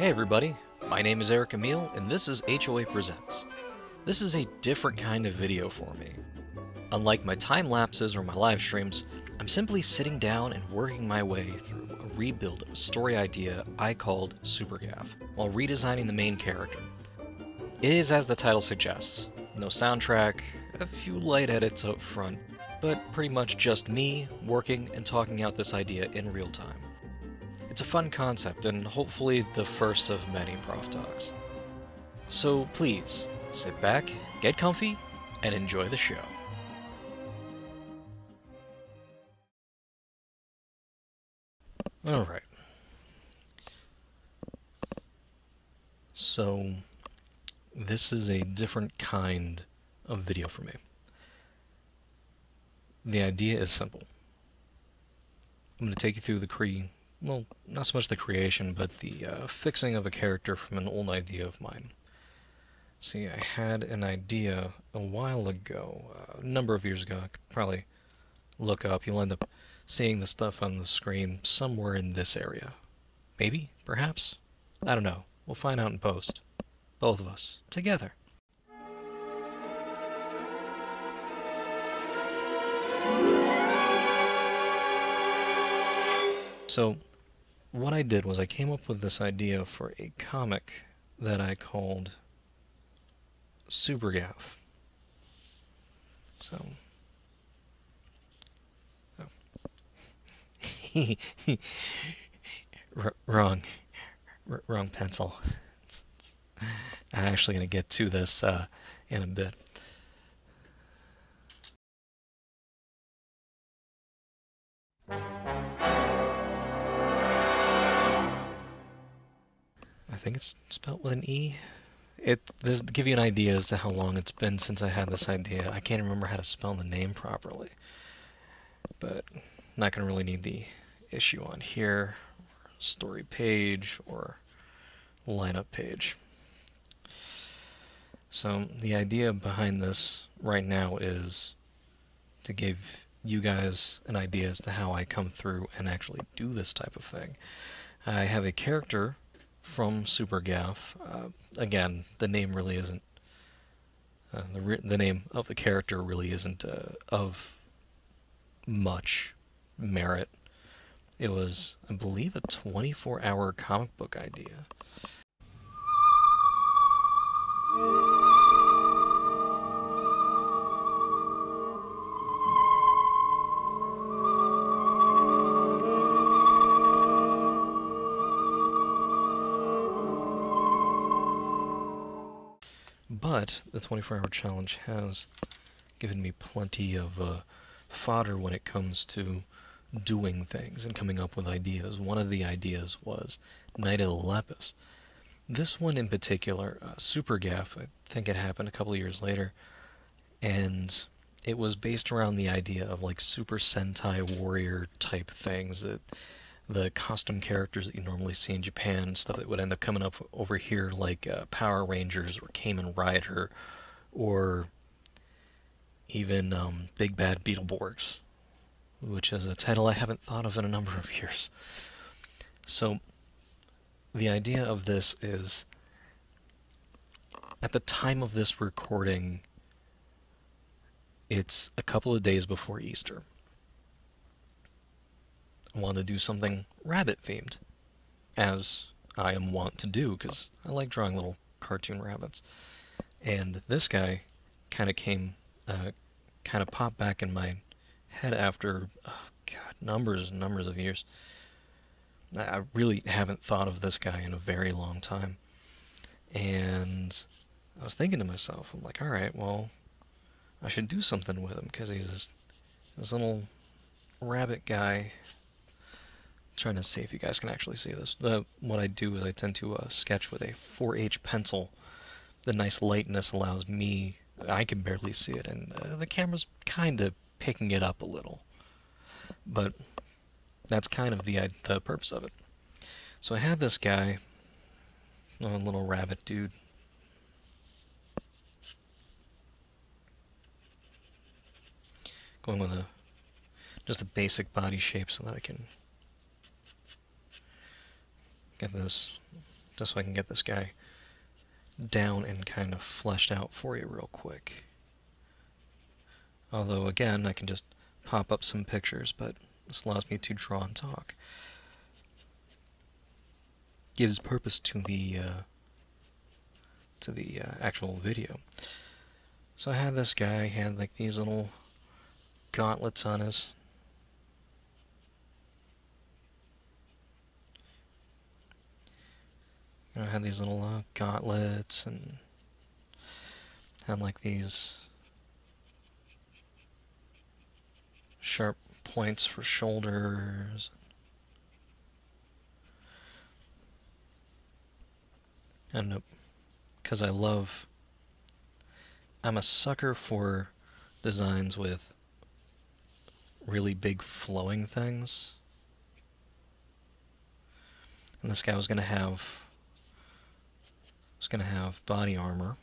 Hey everybody, my name is Erik Amill, and this is HOA Presents. This is a different kind of video for me. Unlike my time lapses or my live streams, I'm simply sitting down and working my way through a rebuild of a story idea I called Super Gaff, while redesigning the main character. It is as the title suggests, no soundtrack, a few light edits up front, but pretty much just me working and talking out this idea in real time. It's a fun concept and hopefully the first of many Proph Talks. So please, sit back, get comfy, and enjoy the show. Alright. So, this is a different kind of video for me. The idea is simple. I'm going to take you through the cre well, not so much the creation, but the uh, fixing of a character from an old idea of mine. See, I had an idea a while ago, uh, a number of years ago. I could probably look up. You'll end up seeing the stuff on the screen somewhere in this area. Maybe? Perhaps? I don't know. We'll find out in post. Both of us. Together. So, what I did was I came up with this idea for a comic that I called Super Gaff. So, oh. wrong, R wrong pencil. I'm actually going to get to this uh, in a bit. Think it's spelled with an E. It this give you an idea as to how long it's been since I had this idea. I can't remember how to spell the name properly, but I'm not gonna really need the issue on here, or story page, or lineup page. So the idea behind this right now is to give you guys an idea as to how I come through and actually do this type of thing. I have a character from Super Gaff. Uh, again, the name really isn't uh, the the name of the character really isn't uh, of much merit. It was, I believe, a 24-hour comic book idea. But the 24 hour challenge has given me plenty of uh, fodder when it comes to doing things and coming up with ideas. One of the ideas was Night of the Lepus. This one in particular, uh, Super Gaff, I think it happened a couple years later, and it was based around the idea of like Super Sentai Warrior type things that the costume characters that you normally see in Japan, stuff that would end up coming up over here, like uh, Power Rangers or Kamen Rider, or even um, Big Bad Beetleborgs, which is a title I haven't thought of in a number of years. So, the idea of this is at the time of this recording, it's a couple of days before Easter. I to do something rabbit themed, as I am wont to do, because I like drawing little cartoon rabbits. And this guy kind of came, uh, kind of popped back in my head after, oh God, numbers and numbers of years. I really haven't thought of this guy in a very long time. And I was thinking to myself, I'm like, alright, well, I should do something with him, because he's this, this little rabbit guy trying to see if you guys can actually see this. The, what I do is I tend to uh, sketch with a 4H pencil. The nice lightness allows me, I can barely see it, and uh, the camera's kind of picking it up a little. But that's kind of the, the purpose of it. So I had this guy, a little rabbit dude. Going with a just a basic body shape so that I can get this just so I can get this guy down and kind of fleshed out for you real quick. Although, again, I can just pop up some pictures, but this allows me to draw and talk. Gives purpose to the uh, to the uh, actual video. So I had this guy, he had like these little gauntlets on his know, had these little uh, gauntlets and had like these sharp points for shoulders. And because I love, I'm a sucker for designs with really big flowing things. And this guy was going to have was going to have body armor.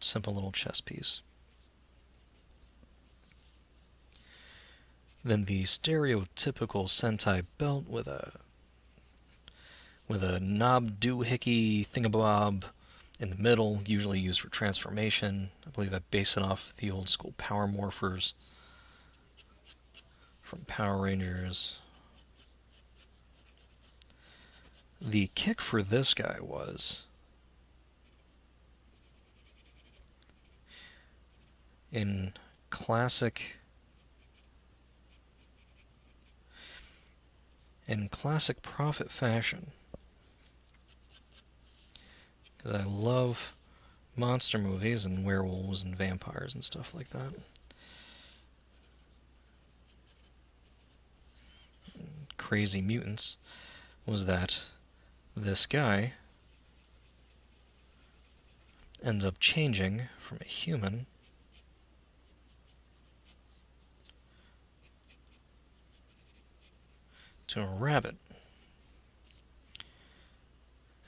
Simple little chest piece. Then the stereotypical Sentai belt with a with a knob doohickey thingabob in the middle, usually used for transformation. I believe I base it off the old school Power Morphers from Power Rangers. The kick for this guy was in classic in classic Prophet fashion because I love monster movies and werewolves and vampires and stuff like that. Crazy mutants was that this guy ends up changing from a human to a rabbit.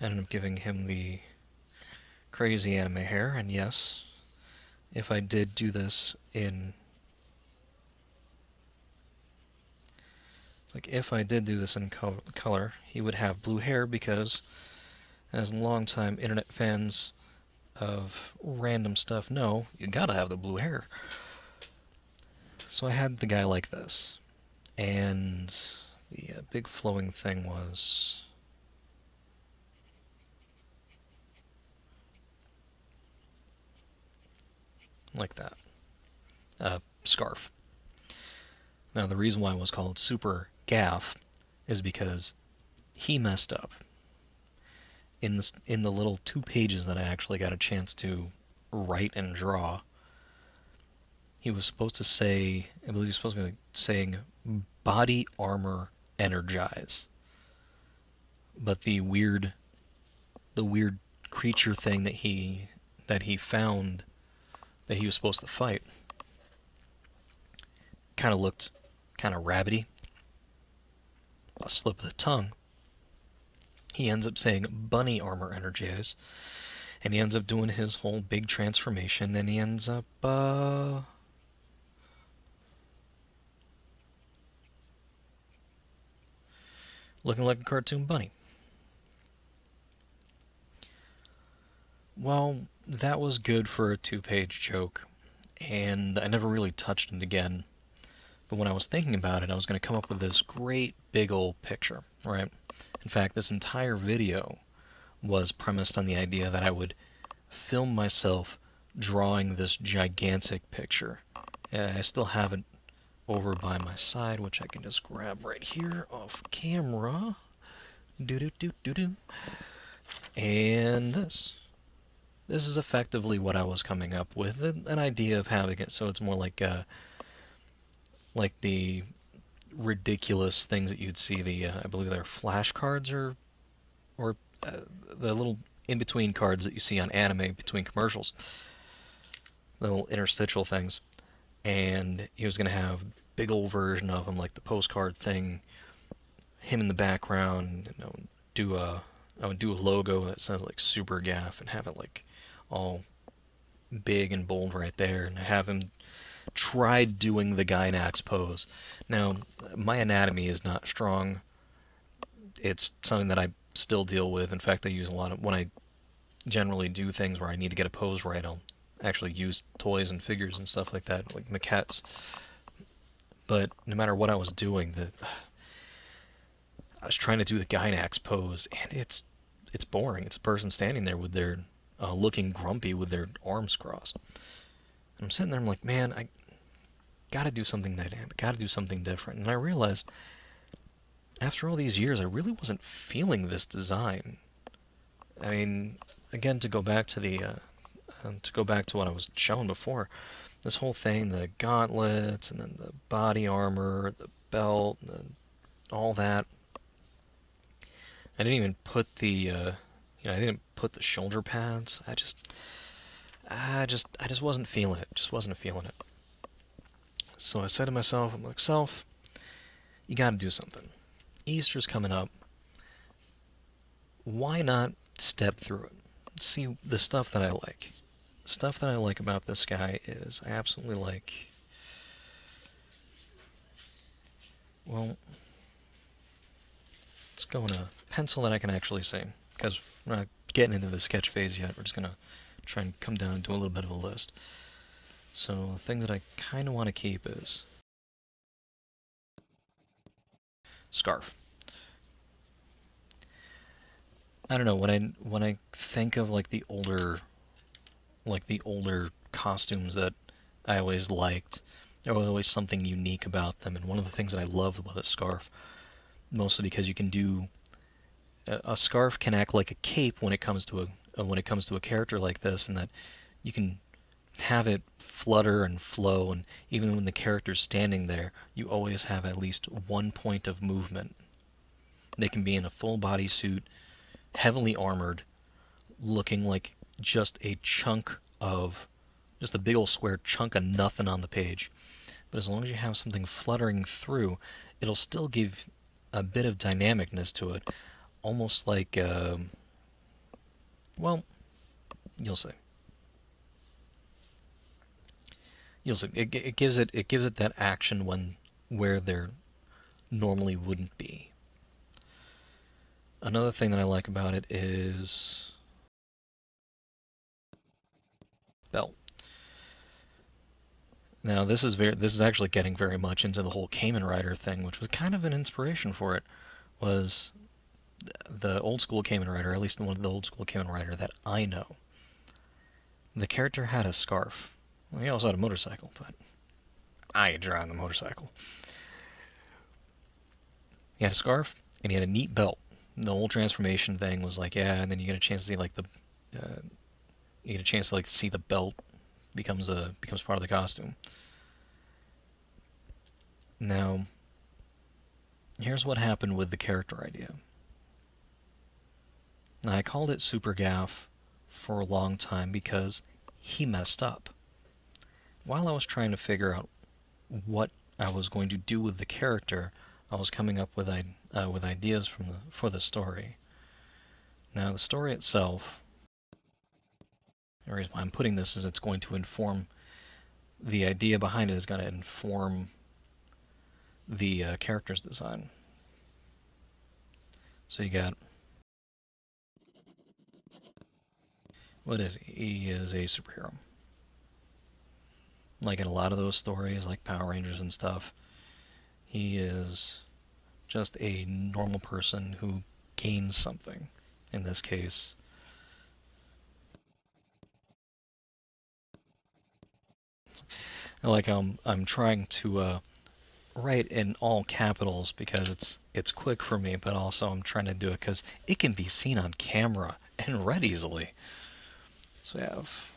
Ended up giving him the crazy anime hair, and yes, if I did do this in like if I did do this in color, he would have blue hair because, as longtime internet fans of random stuff know, you gotta have the blue hair. So I had the guy like this, and the uh, big flowing thing was like that. Uh, scarf. Now, the reason why it was called Super Gaff is because he messed up. In the, in the little two pages that I actually got a chance to write and draw, he was supposed to say, I believe he was supposed to be saying, body armor energize. But the weird, the weird creature thing that he that he found that he was supposed to fight kind of looked kind of rabbity. A slip of the tongue. He ends up saying bunny armor energize. And he ends up doing his whole big transformation, and he ends up, uh. looking like a cartoon bunny. Well, that was good for a two page joke, and I never really touched it again. But when I was thinking about it, I was going to come up with this great big old picture, right? In fact, this entire video was premised on the idea that I would film myself drawing this gigantic picture. I still have it over by my side, which I can just grab right here off camera. Do do do do do. And this. This is effectively what I was coming up with, an idea of having it so it's more like uh, like the ridiculous things that you'd see. The uh, I believe they're flashcards or or uh, the little in between cards that you see on anime between commercials, the little interstitial things. And he was gonna have big old version of him, like the postcard thing, him in the background. You know, do a I would do a logo that says like Super Gaff and have it like all big and bold right there, and have him try doing the Gainax pose. Now, my anatomy is not strong it's something that I still deal with. In fact, I use a lot of when I generally do things where I need to get a pose right. I'll actually use toys and figures and stuff like that, like maquettes. But no matter what I was doing, the I was trying to do the Gainax pose, and it's it's boring. It's a person standing there with their uh, looking grumpy with their arms crossed. And I'm sitting there, I'm like, man, I gotta do something dynamic, gotta do something different. And I realized after all these years, I really wasn't feeling this design. I mean, again, to go back to the, uh, uh, to go back to what I was showing before, this whole thing, the gauntlets, and then the body armor, the belt, and all that. I didn't even put the, uh, you know, I didn't put the shoulder pads. I just, I just, I just wasn't feeling it. Just wasn't feeling it. So I said to myself, I'm like, self, you got to do something. Easter's coming up. Why not step through it? See the stuff that I like. Stuff that I like about this guy is I absolutely like. Well, let's go in a pencil that I can actually see because we're not getting into the sketch phase yet. We're just gonna try and come down and do a little bit of a list. So the things that I kind of want to keep is scarf. I don't know when I when I think of like the older like the older costumes that I always liked there was always something unique about them and one of the things that I loved about a scarf mostly because you can do a, scarf can act like a cape when it comes to a when it comes to a character like this and that you can have it flutter and flow and even when the character's standing there you always have at least one point of movement they can be in a full body suit heavily armored, looking like just a chunk of, just a big old square chunk of nothing on the page. But as long as you have something fluttering through, it'll still give a bit of dynamicness to it, almost like, uh, well, you'll see. You'll see. It, it gives it it gives it that action when where there normally wouldn't be. Another thing that I like about it is belt. Now this is very this is actually getting very much into the whole Kamen Rider thing, which was kind of an inspiration for it. Was the old school Kamen Rider, at least the one of the old school Kamen Rider that I know. The character had a scarf. Well, he also had a motorcycle, but I draw on the motorcycle. He had a scarf and he had a neat belt the whole transformation thing was like, yeah, and then you get a chance to see like the, uh, you get a chance to like see the belt becomes a becomes part of the costume. Now, here's what happened with the character idea. Now, I called it Super Gaff for a long time because he messed up. While I was trying to figure out what I was going to do with the character, I was coming up with uh, with ideas from the for the story. Now the story itself, the reason why I'm putting this is it's going to inform the idea behind it is going to inform the uh, character's design. So you got what is he? He is a superhero. Like in a lot of those stories, like Power Rangers and stuff, he is just a normal person who gains something. In this case, like I'm I'm trying to uh, write in all capitals because it's it's quick for me, but also I'm trying to do it because it can be seen on camera and read easily. So we have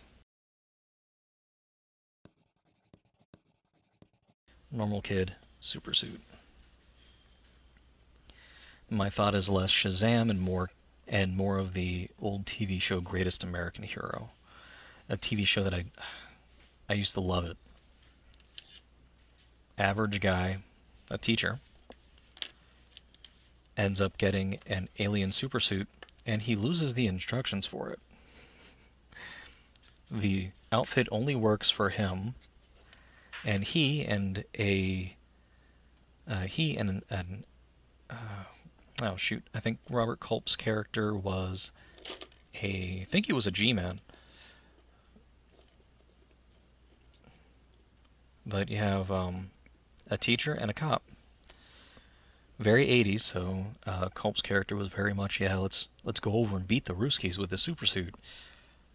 normal kid, super suit. My thought is less Shazam and more and more of the old TV show Greatest American Hero, a TV show that I I used to love it. Average guy, a teacher, ends up getting an alien supersuit and he loses the instructions for it. The outfit only works for him and he and a uh, he and an, an uh, oh shoot, I think Robert Culp's character was a, I think he was a G-man. But you have um, a teacher and a cop. Very 80s, so uh, Culp's character was very much, yeah, let's let's go over and beat the Ruskies with the super suit.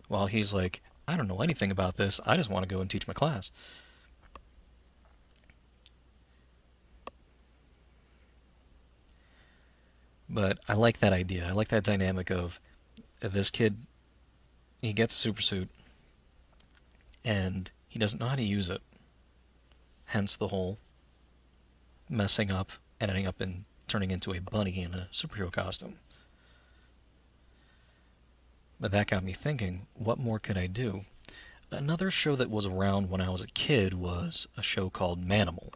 While he's like, I don't know anything about this, I just want to go and teach my class. But I like that idea. I like that dynamic of this kid, he gets a super suit, and he doesn't know how to use it. Hence the whole messing up and ending up in turning into a bunny in a superhero costume. But that got me thinking, what more could I do? Another show that was around when I was a kid was a show called Manimal,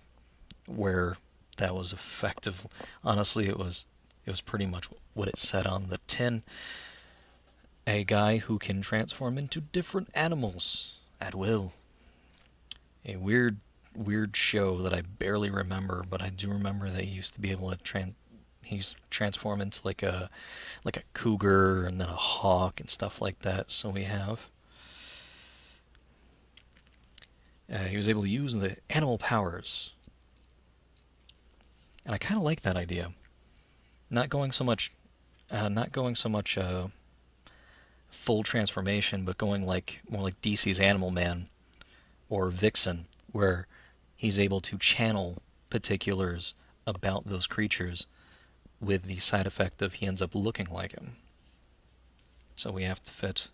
where that was effective. Honestly, it was it was pretty much what it said on the tin. A guy who can transform into different animals at will. A weird, weird show that I barely remember, but I do remember they used to be able to trans he's transform into like a like a cougar and then a hawk and stuff like that. So we have uh, he was able to use the animal powers, and I kind of like that idea. Not going so much, uh, not going so much uh, full transformation, but going like more like DC's Animal Man or Vixen, where he's able to channel particulars about those creatures with the side effect of he ends up looking like him. So we have to fit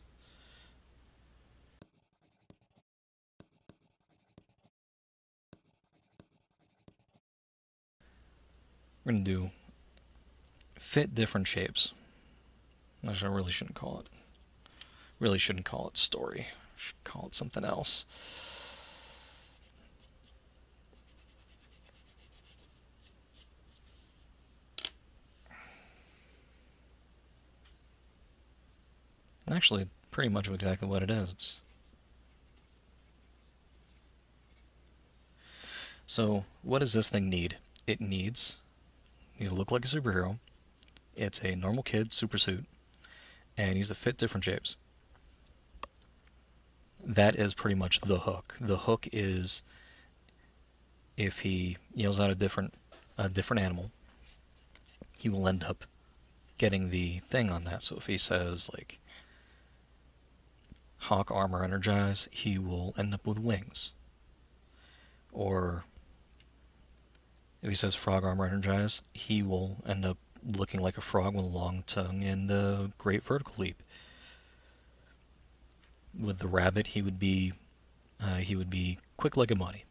We're going to do fit different shapes. Which I really shouldn't call it. Really shouldn't call it story. Should call it something else. Actually, pretty much exactly what it is. It's so, what does this thing need? It needs to look like a superhero. It's a normal kid super suit, and he's to fit different shapes. That is pretty much the hook. The hook is if he yells out a different a different animal, he will end up getting the thing on that. So if he says like Hawk armor energize, he will end up with wings. Or if he says frog armor energize, he will end up looking like a frog with a long tongue and a great vertical leap. With the rabbit, he would be uh, he would be quick like a bunny.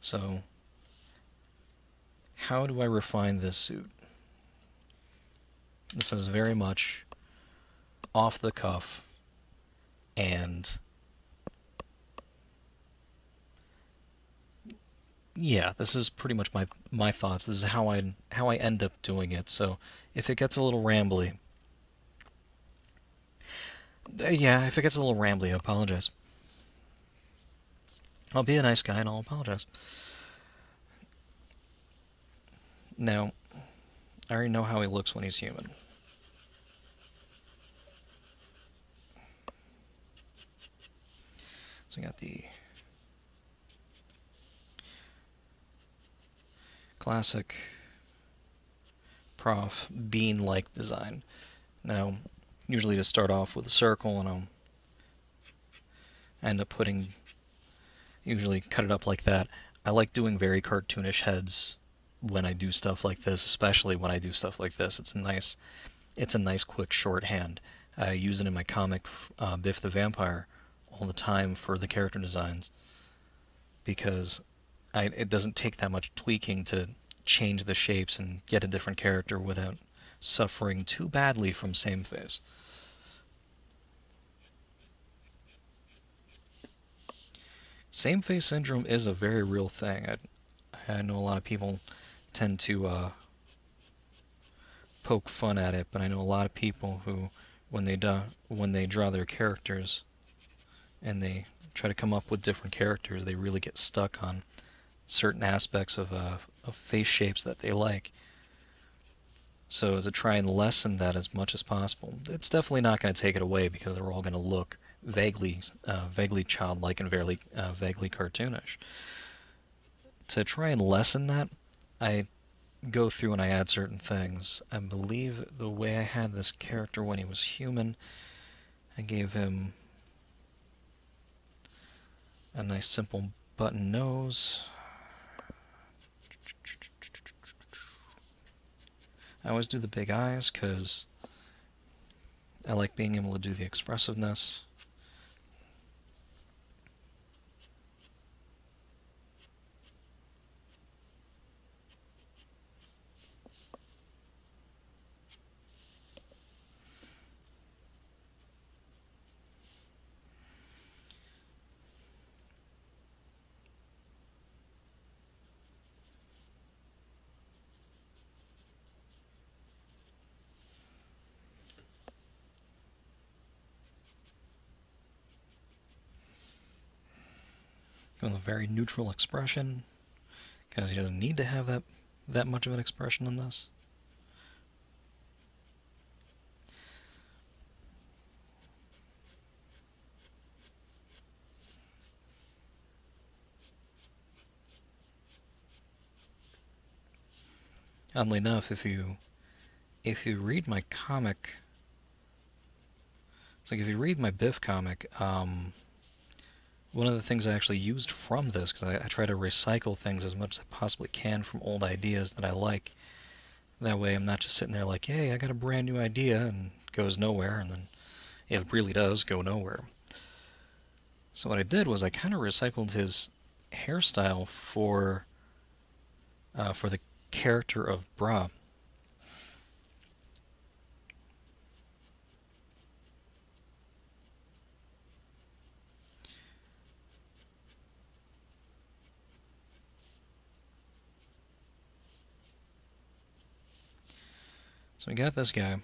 So, how do I refine this suit? This is very much off the cuff and yeah, this is pretty much my my thoughts. This is how I how I end up doing it. So if it gets a little rambly, uh, yeah, if it gets a little rambly, I apologize. I'll be a nice guy and I'll apologize. Now, I already know how he looks when he's human. So we got the classic Proph bean-like design. Now, usually to start off with a circle and I'll end up putting, usually cut it up like that. I like doing very cartoonish heads when I do stuff like this, especially when I do stuff like this. It's a nice, it's a nice quick shorthand. I use it in my comic uh, Biff the Vampire all the time for the character designs because I, it doesn't take that much tweaking to change the shapes and get a different character without suffering too badly from same face. Same face syndrome is a very real thing. I, I know a lot of people tend to uh, poke fun at it, but I know a lot of people who, when they do, when they draw their characters, and they try to come up with different characters, they really get stuck on certain aspects of, uh, of face shapes that they like. So to try and lessen that as much as possible, it's definitely not going to take it away because they're all going to look vaguely, uh, vaguely childlike and vaguely, uh, vaguely cartoonish. To try and lessen that, I go through and I add certain things. I believe the way I had this character when he was human, I gave him a nice simple button nose. I always do the big eyes because I like being able to do the expressiveness. With a very neutral expression, because he doesn't need to have that that much of an expression in this. Oddly enough, if you if you read my comic, it's like if you read my Biff comic, um, one of the things I actually used from this, because I, I, try to recycle things as much as I possibly can from old ideas that I like. That way I'm not just sitting there like, hey, I got a brand new idea, and goes nowhere, and then it really does go nowhere. So what I did was I kind of recycled his hairstyle for uh, for the character of Bra. So we got this guy.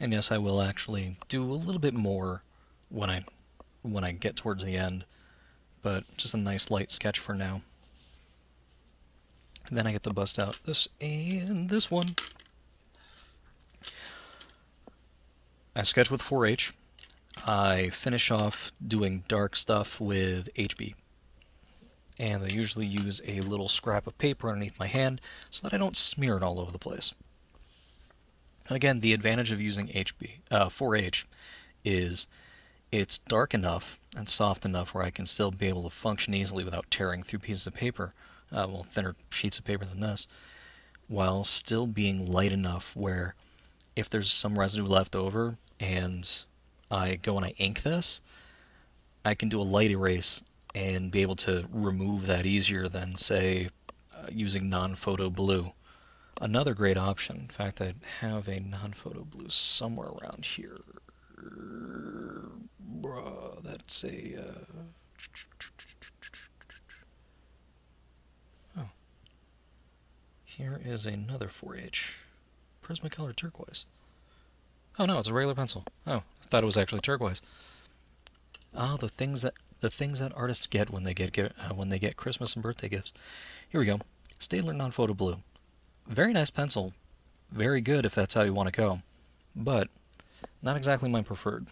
And yes, I will actually do a little bit more when I when I get towards the end, but just a nice light sketch for now. And then I get to bust out this and this one. I sketch with 4H. I finish off doing dark stuff with HB. And I usually use a little scrap of paper underneath my hand so that I don't smear it all over the place. And again, the advantage of using HB, uh, 4H is it's dark enough and soft enough where I can still be able to function easily without tearing through pieces of paper, uh, well, thinner sheets of paper than this, while still being light enough where if there's some residue left over and I go and I ink this, I can do a light erase and be able to remove that easier than, say, uh, using non-photo blue. Another great option, in fact, I have a non-photo blue somewhere around here. Bruh, that's a... Uh... Oh. Here is another 4H. Prismacolor turquoise. Oh no, it's a regular pencil. Oh, I thought it was actually turquoise. Ah, the things that the things that artists get when they get uh, when they get Christmas and birthday gifts. Here we go. Staedtler non-photo blue. Very nice pencil. Very good if that's how you want to go. But not exactly my preferred.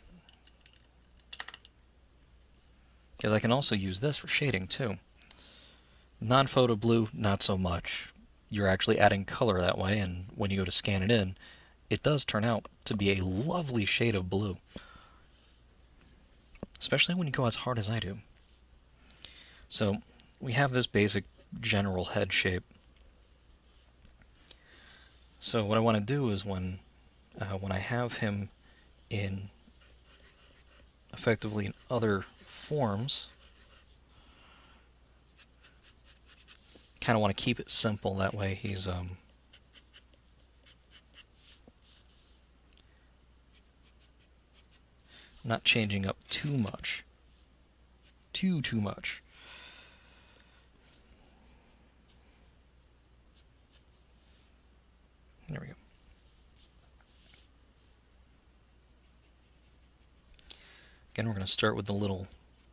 Because I can also use this for shading too. Non-photo blue, not so much. You're actually adding color that way, and when you go to scan it in, it does turn out to be a lovely shade of blue. Especially when you go as hard as I do. So, we have this basic general head shape. So what I want to do is when uh, when I have him in effectively in other forms, kind of want to keep it simple. That way he's um, not changing up too much. Too, too much. There we go. Again, we're going to start with the little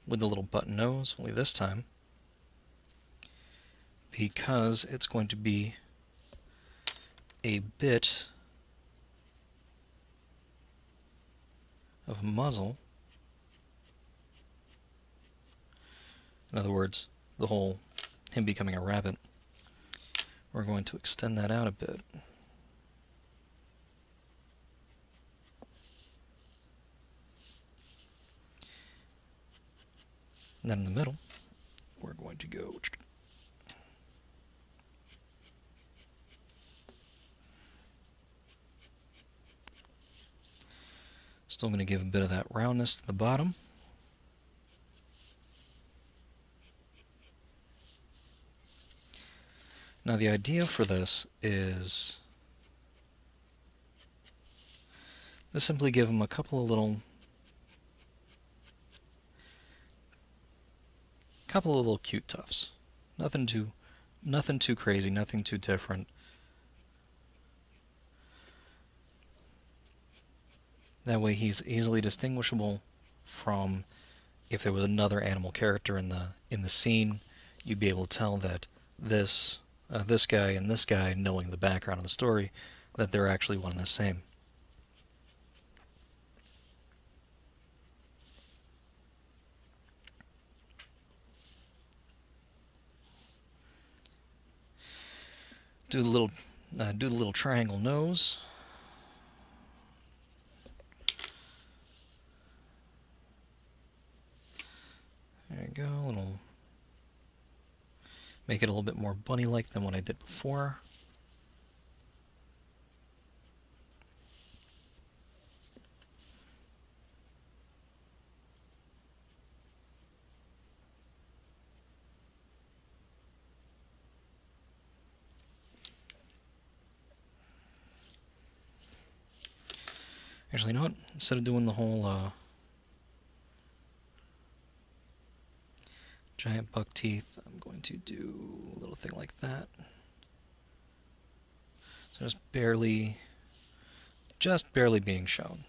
with the little button nose, only this time, because it's going to be a bit of muzzle. In other words, the whole him becoming a rabbit. We're going to extend that out a bit. And then in the middle, we're going to go Still going to give a bit of that roundness to the bottom. Now the idea for this is to simply give them a couple of little couple of little cute tufts. Nothing too nothing too crazy, nothing too different. That way he's easily distinguishable from if there was another animal character in the in the scene, you'd be able to tell that this uh, this guy and this guy, knowing the background of the story, that they're actually one and the same. Do the little uh, do the little triangle nose. Go, little make it a little bit more bunny-like than what I did before. Actually, you know what? Instead of doing the whole uh, giant buck teeth. I'm going to do a little thing like that. So just barely, just barely being shown.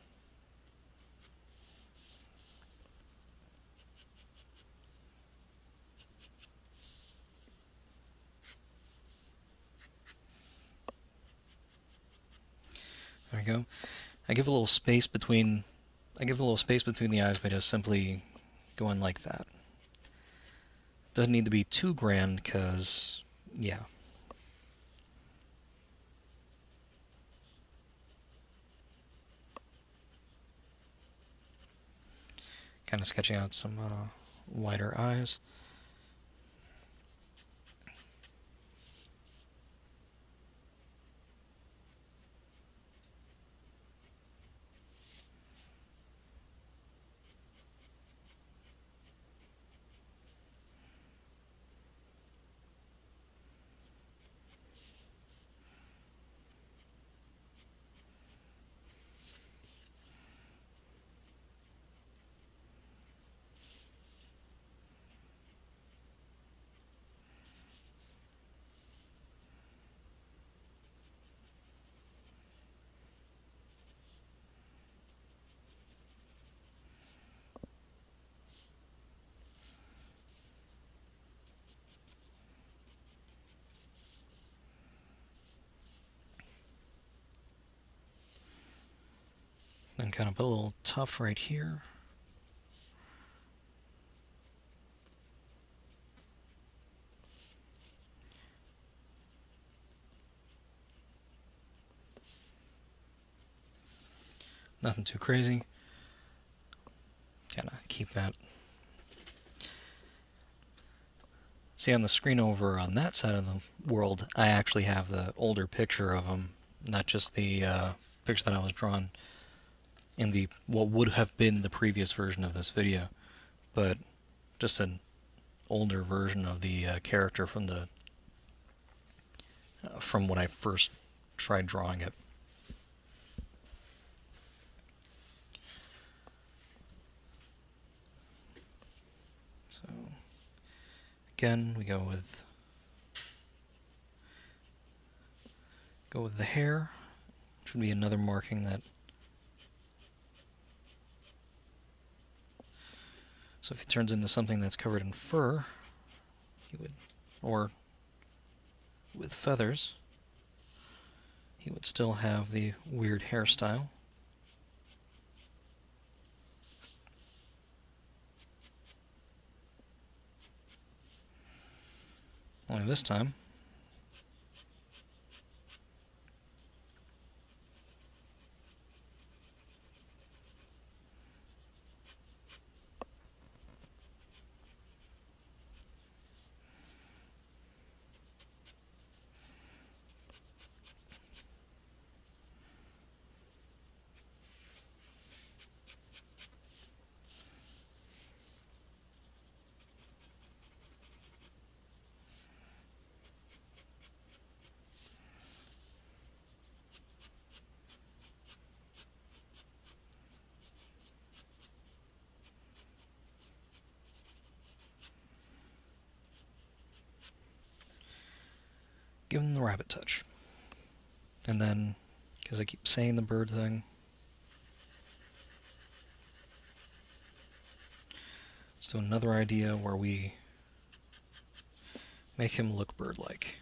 There we go. I give a little space between I give a little space between the eyes by just simply going like that. Doesn't need to be too grand because, yeah. Kind of sketching out some uh, wider eyes. Put a little tuft right here. Nothing too crazy. Of keep that. See on the screen over on that side of the world, I actually have the older picture of him, not just the uh, picture that I was drawn in the what would have been the previous version of this video, but just an older version of the uh, character from the uh, from when I first tried drawing it. So again, we go with go with the hair, which would be another marking that So if he turns into something that's covered in fur, he would, or with feathers, he would still have the weird hairstyle. Only this time, touch. And then, because I keep saying the bird thing, let's do another idea where we make him look bird-like.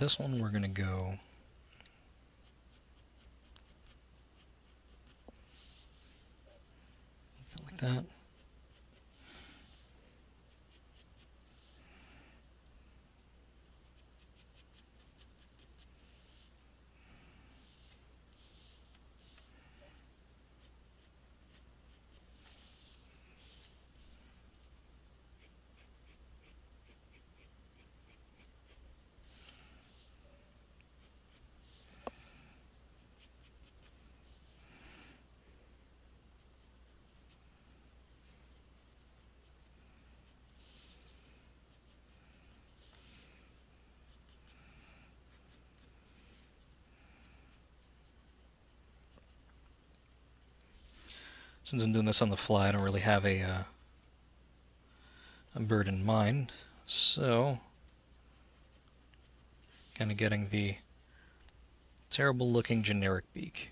This one we're going to go like that. Since I'm doing this on the fly, I don't really have a, uh, a bird in mind, so kind of getting the terrible looking generic beak.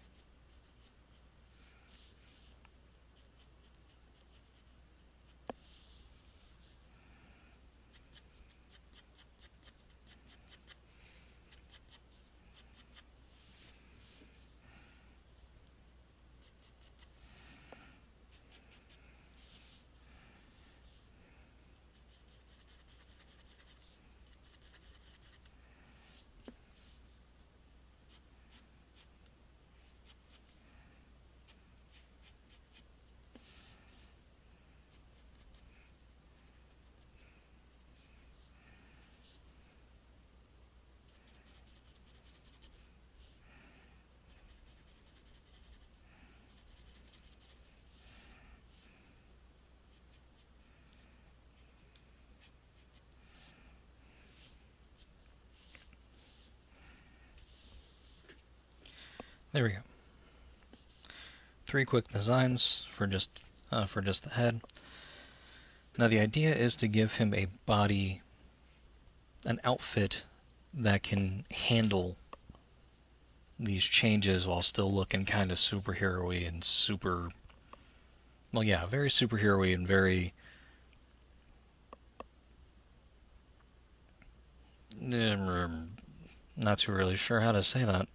There we go. Three quick designs for just uh, for just the head. Now the idea is to give him a body, an outfit that can handle these changes while still looking kind of superhero-y and super, well yeah, very superhero-y and very not too really sure how to say that.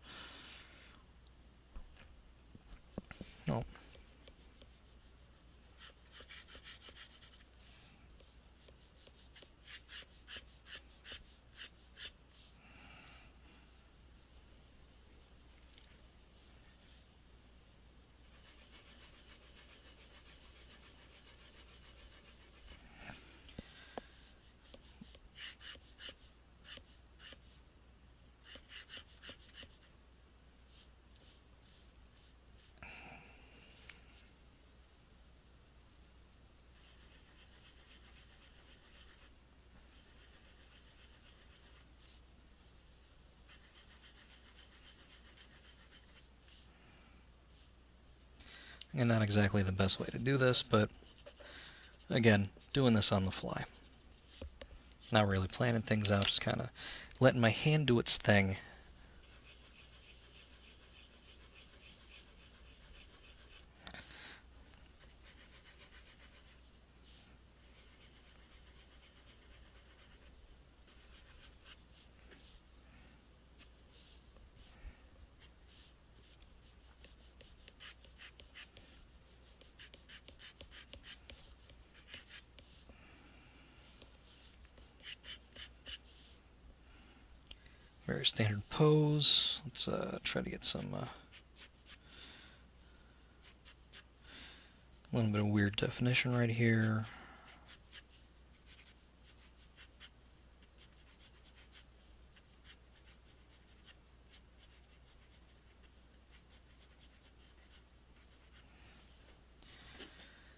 And not exactly the best way to do this, but again, doing this on the fly. Not really planning things out, just kind of letting my hand do its thing. Very standard pose. Let's uh, try to get some uh, a little bit of weird definition right here.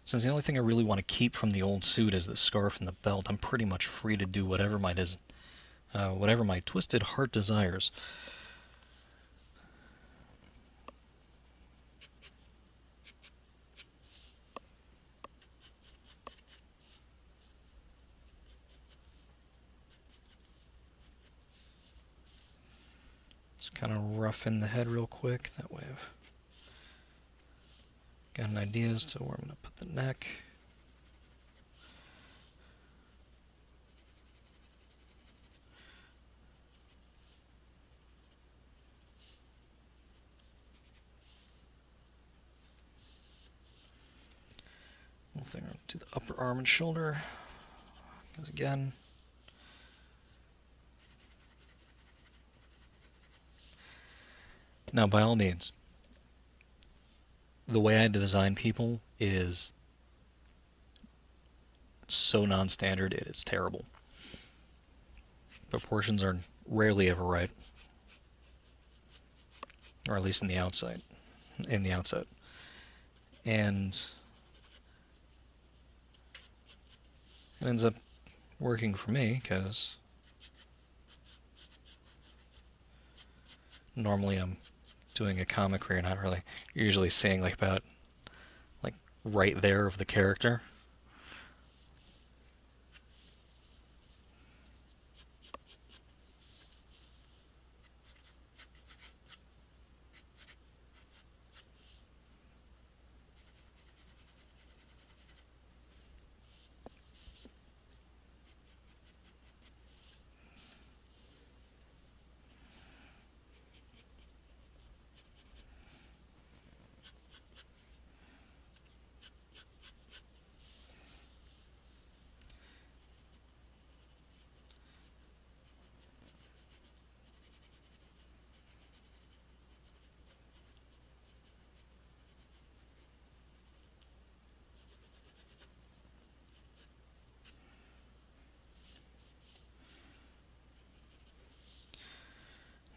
Since the only thing I really want to keep from the old suit is the scarf and the belt, I'm pretty much free to do whatever my des uh, whatever my twisted heart desires. Just kind of rough in the head real quick. That way I've got an idea as to where I'm going to put the neck. Thing to the upper arm and shoulder. Because again, now by all means, the way I design people is so non-standard it is terrible. Proportions are rarely ever right, or at least in the outside, in the outset, and It ends up working for me because normally I'm doing a comic where you're not really you're usually seeing like about like right there of the character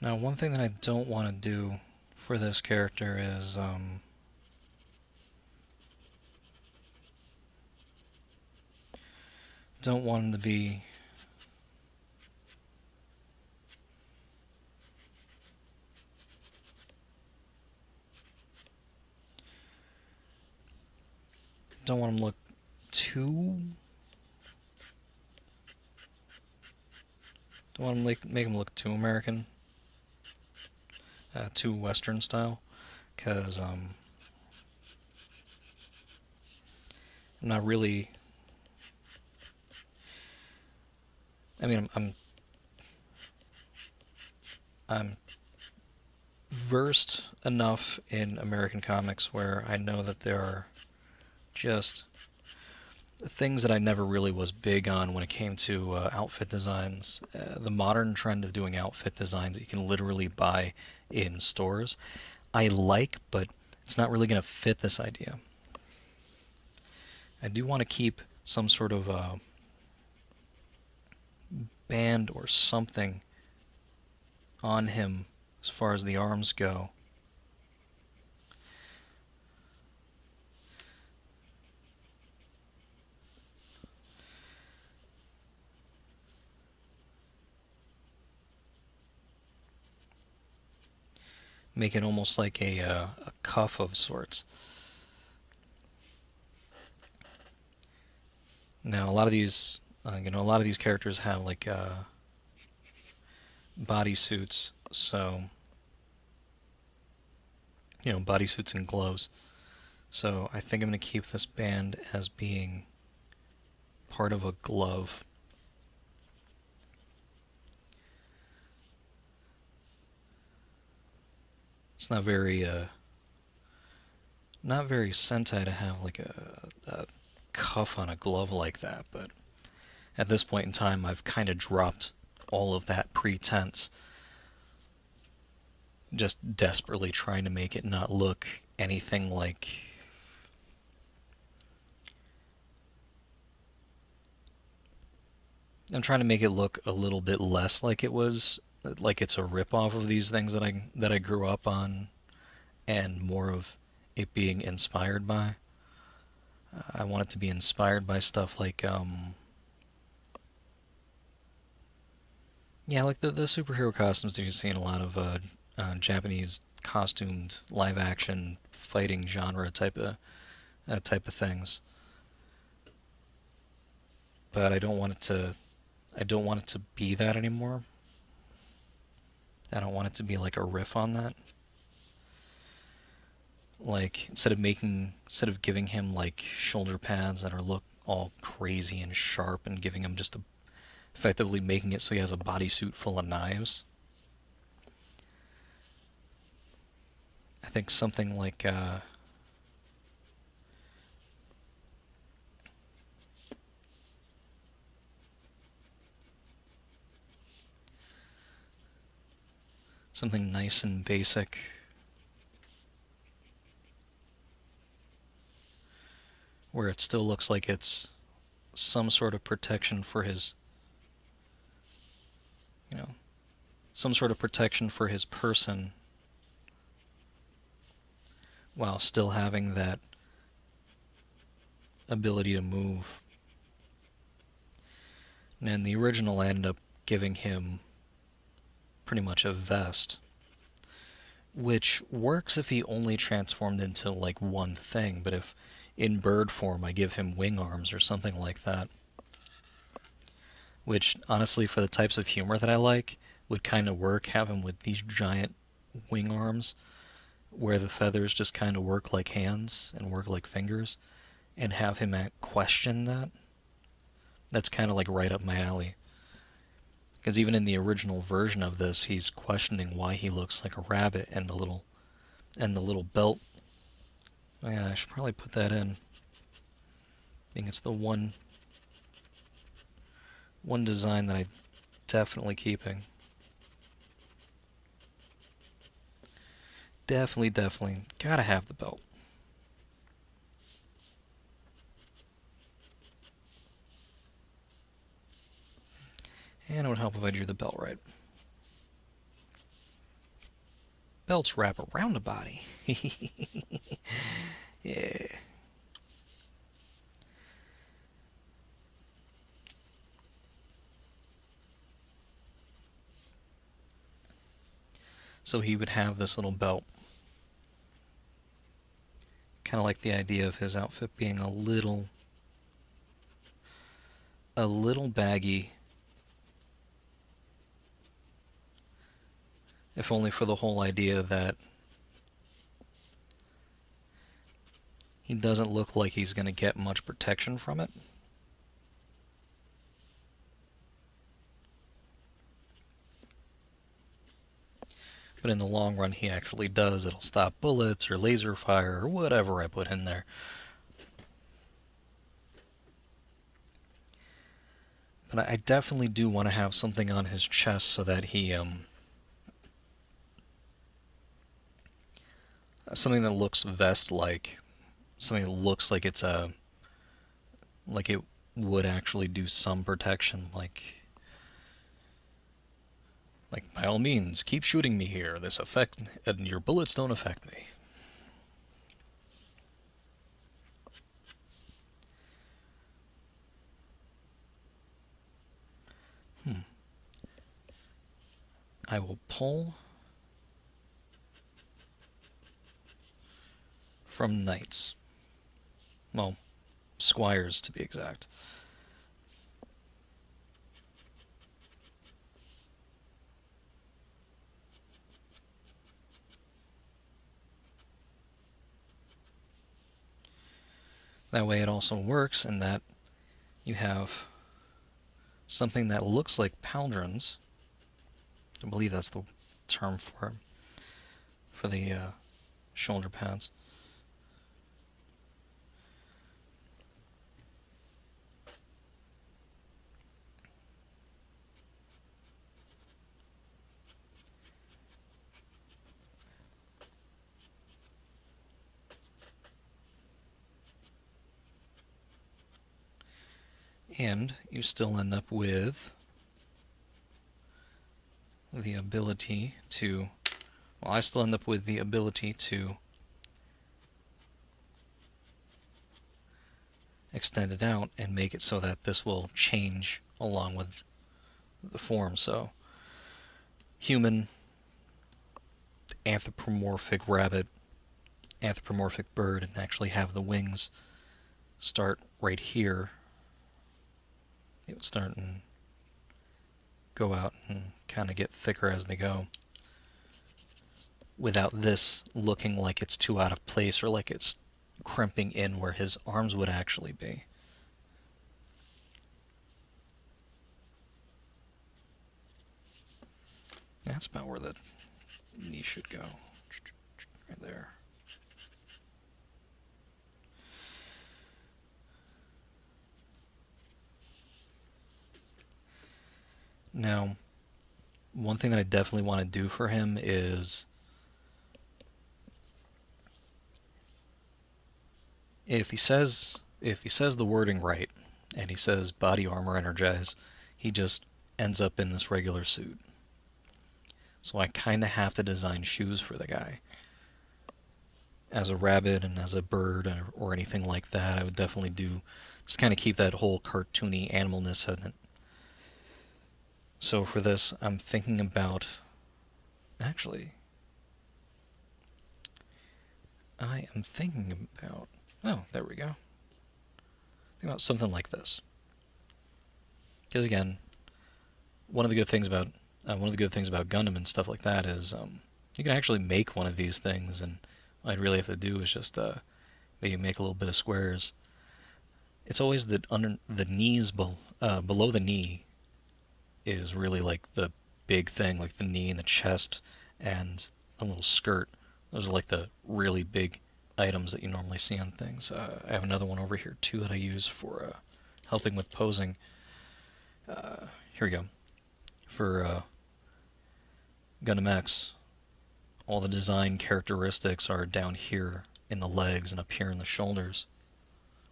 Now, one thing that I don't want to do for this character is, um, don't want him to be don't want him to look too don't want him to make him look too American uh, too Western style, because um, I'm not really. I mean, I'm, I'm I'm versed enough in American comics where I know that there are just things that I never really was big on when it came to uh, outfit designs. Uh, the modern trend of doing outfit designs you can literally buy in stores, I like, but it's not really going to fit this idea. I do want to keep some sort of uh, band or something on him as far as the arms go make it almost like a, uh, a cuff of sorts. Now a lot of these, uh, you know, a lot of these characters have like uh, body suits, so you know, body suits and gloves. So I think I'm going to keep this band as being part of a glove It's not very, uh, not very Sentai to have like a, a cuff on a glove like that, but at this point in time I've kind of dropped all of that pretense. Just desperately trying to make it not look anything like I'm trying to make it look a little bit less like it was like it's a rip off of these things that I that I grew up on and more of it being inspired by. I want it to be inspired by stuff like um yeah, like the the superhero costumes that you see in a lot of uh, uh, Japanese costumed live action fighting genre type of uh, type of things. But I don't want it to I don't want it to be that anymore. I don't want it to be like a riff on that. Like instead of making instead of giving him like shoulder pads that are look all crazy and sharp and giving him just a effectively making it so he has a bodysuit full of knives. I think something like uh, something nice and basic. Where it still looks like it's some sort of protection for his, you know, some sort of protection for his person while still having that ability to move. And the original, I ended up giving him pretty much a vest. Which works if he only transformed into like one thing, but if in bird form I give him wing arms or something like that. Which, honestly, for the types of humor that I like, would kind of work, have him with these giant wing arms, where the feathers just kind of work like hands and work like fingers, and have him question that. That's kind of like right up my alley. Because even in the original version of this, he's questioning why he looks like a rabbit and the little and the little belt. Oh yeah, I should probably put that in. I think it's the one one design that I'm definitely keeping. Definitely, definitely. Gotta have the belt. And it would help if I drew the belt right. Belts wrap around a body. yeah. So he would have this little belt. Kind of like the idea of his outfit being a little, a little baggy if only for the whole idea that he doesn't look like he's going to get much protection from it. But in the long run, he actually does. It'll stop bullets or laser fire or whatever I put in there. But I definitely do want to have something on his chest so that he, um, something that looks vest-like, something that looks like it's a, like it would actually do some protection, like, like by all means, keep shooting me here. This effect, and your bullets don't affect me. Hmm. I will pull from knights. Well, squires to be exact. That way it also works in that you have something that looks like pauldrons. I believe that's the term for for the uh, shoulder pads. And you still end up with the ability to, well, I still end up with the ability to extend it out and make it so that this will change along with the form. So, human, anthropomorphic rabbit, anthropomorphic bird, and actually have the wings start right here it would start and go out and kind of get thicker as they go without this looking like it's too out of place or like it's crimping in where his arms would actually be. That's about where the knee should go. Right there. Now, one thing that I definitely want to do for him is if he says if he says the wording right and he says body armor energize, he just ends up in this regular suit. So I kind of have to design shoes for the guy. As a rabbit and as a bird or, anything like that, I would definitely do just kind of keep that whole cartoony animalness. So for this, I'm thinking about, actually, I am thinking about, oh, there we go. Think about something like this. Because again, one of the good things about uh, one of the good things about Gundam and stuff like that is um, you can actually make one of these things, and all I'd really have to do is just uh, maybe make a little bit of squares. It's always the under the knees be, uh, below the knee is really like the big thing, like the knee and the chest and a little skirt. Those are like the really big items that you normally see on things. Uh, I have another one over here too that I use for uh, helping with posing. Uh, here we go. For uh, Gundam X, all the design characteristics are down here in the legs and up here in the shoulders.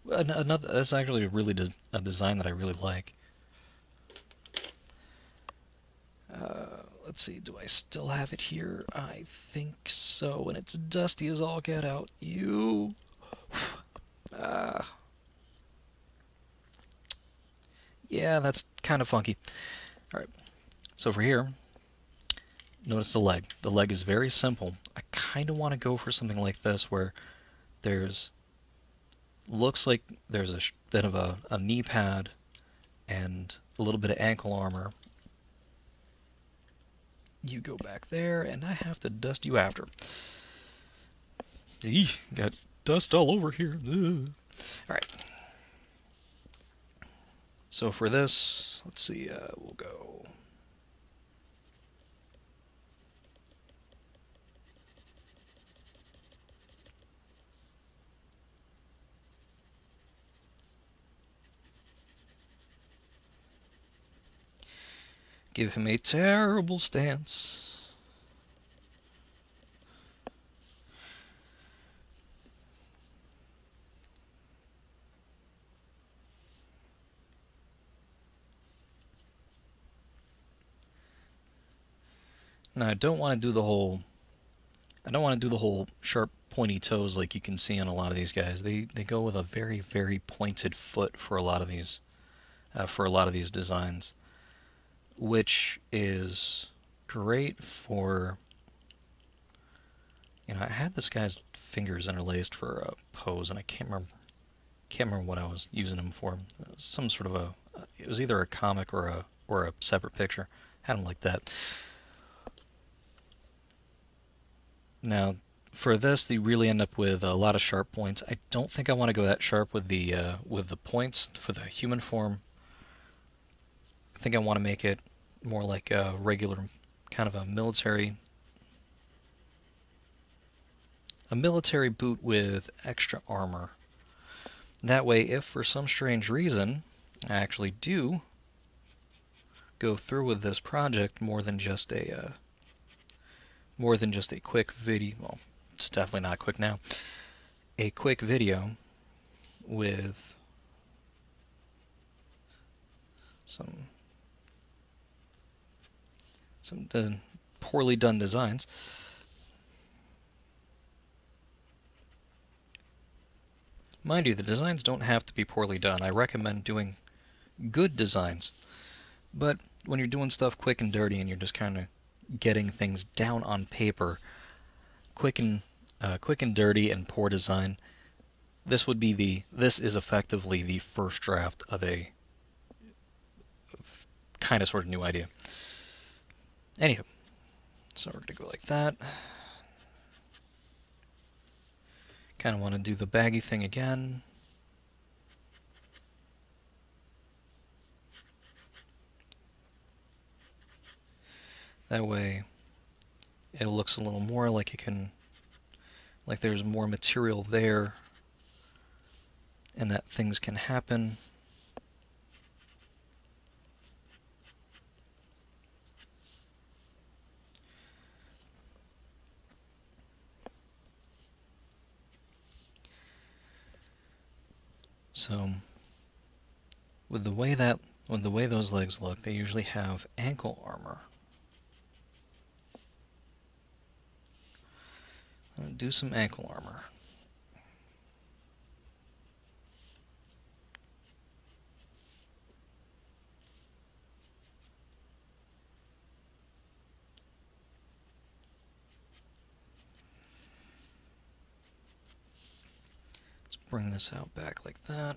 Another, that's actually really a design that I really like. Uh, let's see, do I still have it here? I think so, and it's dusty as all get out. You... Uh, yeah, that's kind of funky. Alright, so for here, notice the leg. The leg is very simple. I kind of want to go for something like this where there's looks like there's a bit of a, a knee pad and a little bit of ankle armor you go back there, and I have to dust you after. Eesh, got dust all over here. Alright. So for this, let's see, uh, we'll go Give him a terrible stance. Now I don't want to do the whole I don't want to do the whole sharp pointy toes like you can see on a lot of these guys. They they go with a very very pointed foot for a lot of these uh, for a lot of these designs which is great for you know I had this guy's fingers interlaced for a pose and I can't remember can't remember what I was using them for some sort of a it was either a comic or a or a separate picture had them like that now for this, you really end up with a lot of sharp points. I don't think I want to go that sharp with the uh, with the points for the human form. I think I want to make it more like a regular, kind of a military, a military boot with extra armor. That way, if for some strange reason I actually do go through with this project more than just a uh, more than just a quick video. Well, it's definitely not quick now. A quick video with some some poorly done designs. Mind you, the designs don't have to be poorly done. I recommend doing good designs. But when you're doing stuff quick and dirty and you're just kind of getting things down on paper, quick and uh, quick and dirty and poor design, this would be the this is effectively the first draft of a kind of sort of new idea. Anywho, so we're gonna go like that. Kind of want to do the baggy thing again. That way it looks a little more like it can, like there's more material there and that things can happen. So, with the way that, with the way those legs look, they usually have ankle armor. do some ankle armor. Bring this out back like that.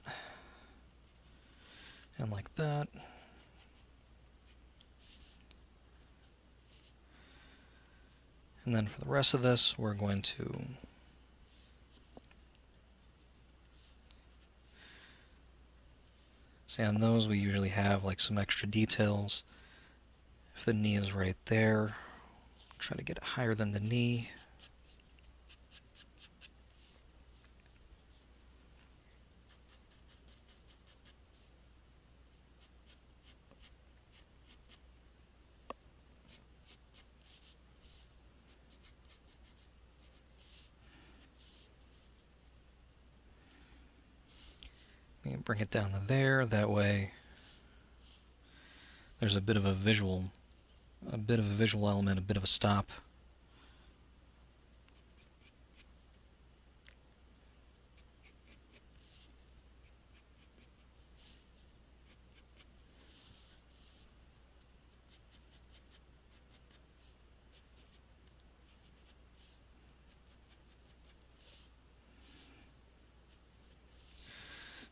And like that. And then for the rest of this, we're going to See, on those we usually have like some extra details. If the knee is right there, try to get it higher than the knee. Bring it down to there. That way there's a bit of a visual, a bit of a visual element, a bit of a stop.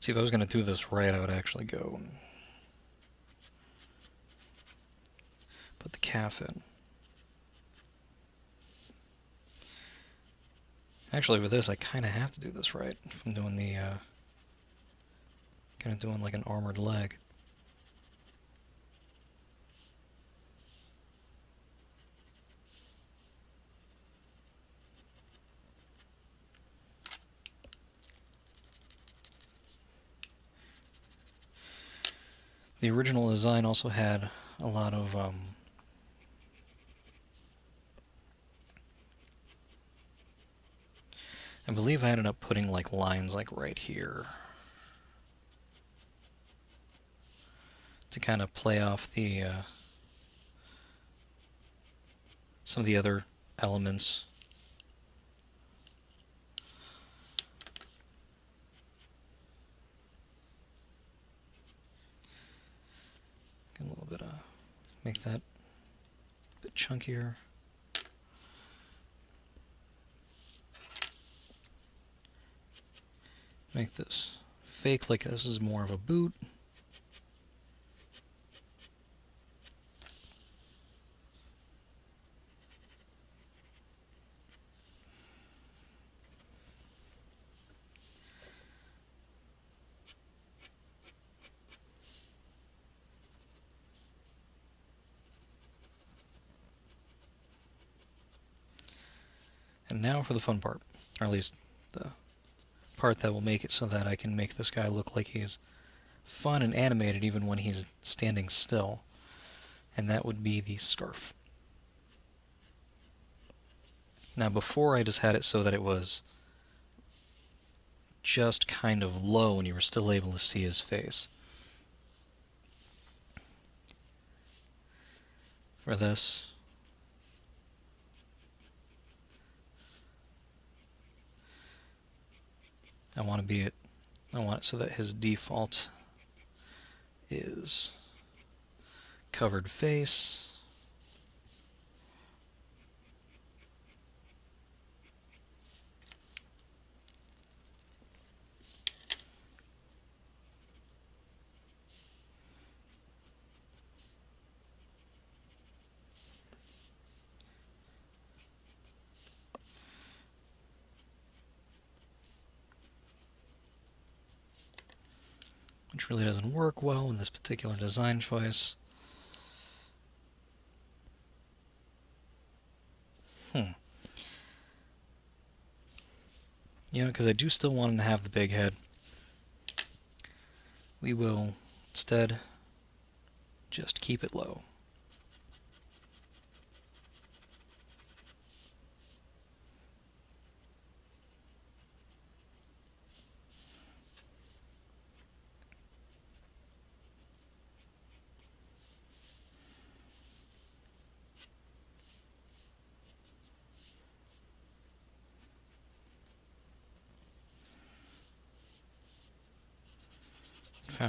See, if I was going to do this right, I would actually go put the calf in. Actually, with this, I kind of have to do this right if I'm doing the, uh, kind of doing like an armored leg. The original design also had a lot of um, I believe I ended up putting like lines like right here to kind of play off the uh, some of the other elements make that a bit chunkier. Make this fake like this is more of a boot. Now for the fun part, or at least the part that will make it so that I can make this guy look like he's fun and animated even when he's standing still. And that would be the scarf. Now before I just had it so that it was just kind of low and you were still able to see his face. For this, I want to be it. I want it so that his default is covered face. Really doesn't work well in this particular design choice. Hmm. Yeah, because I do still want him to have the big head. We will instead just keep it low.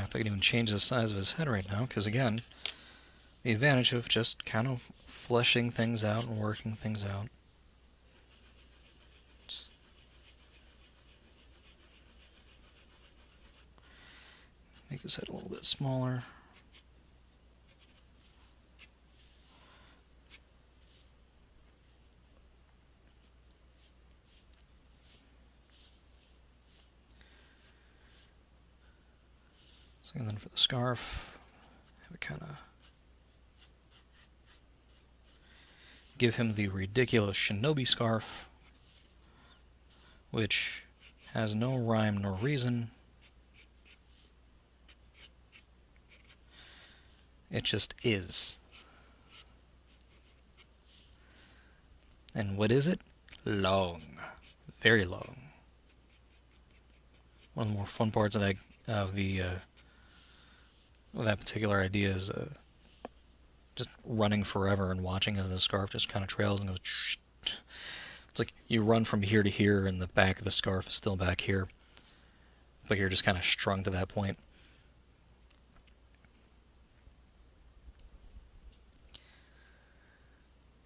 Fact, I can even change the size of his head right now, because again, the advantage of just kind of fleshing things out and working things out. Make his head a little bit smaller. And then for the scarf, have it kind of give him the ridiculous shinobi scarf, which has no rhyme nor reason. It just is. And what is it? Long. Very long. One of the more fun parts of, that, of the uh, that particular idea is uh, just running forever and watching as the scarf just kind of trails and goes. It's like you run from here to here, and the back of the scarf is still back here, but you're just kind of strung to that point.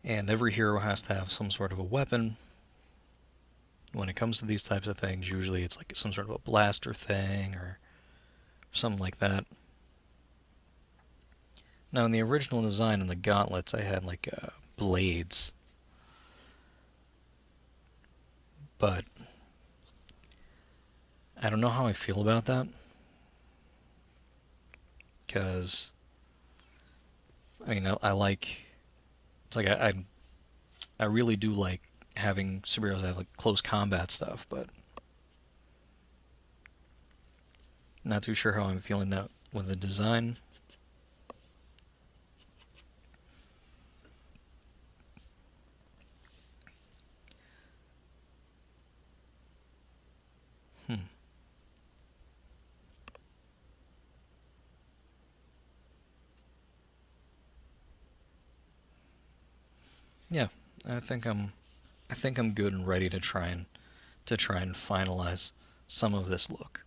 And every hero has to have some sort of a weapon. When it comes to these types of things, usually it's like some sort of a blaster thing or something like that. Now, in the original design in the gauntlets, I had like uh, blades. But I don't know how I feel about that. Because, I mean, I, I, like, it's like I, I, I really do like having superheroes have like close combat stuff, but not too sure how I'm feeling that with the design. Hmm. Yeah, I think I'm I think I'm good and ready to try and to try and finalize some of this look.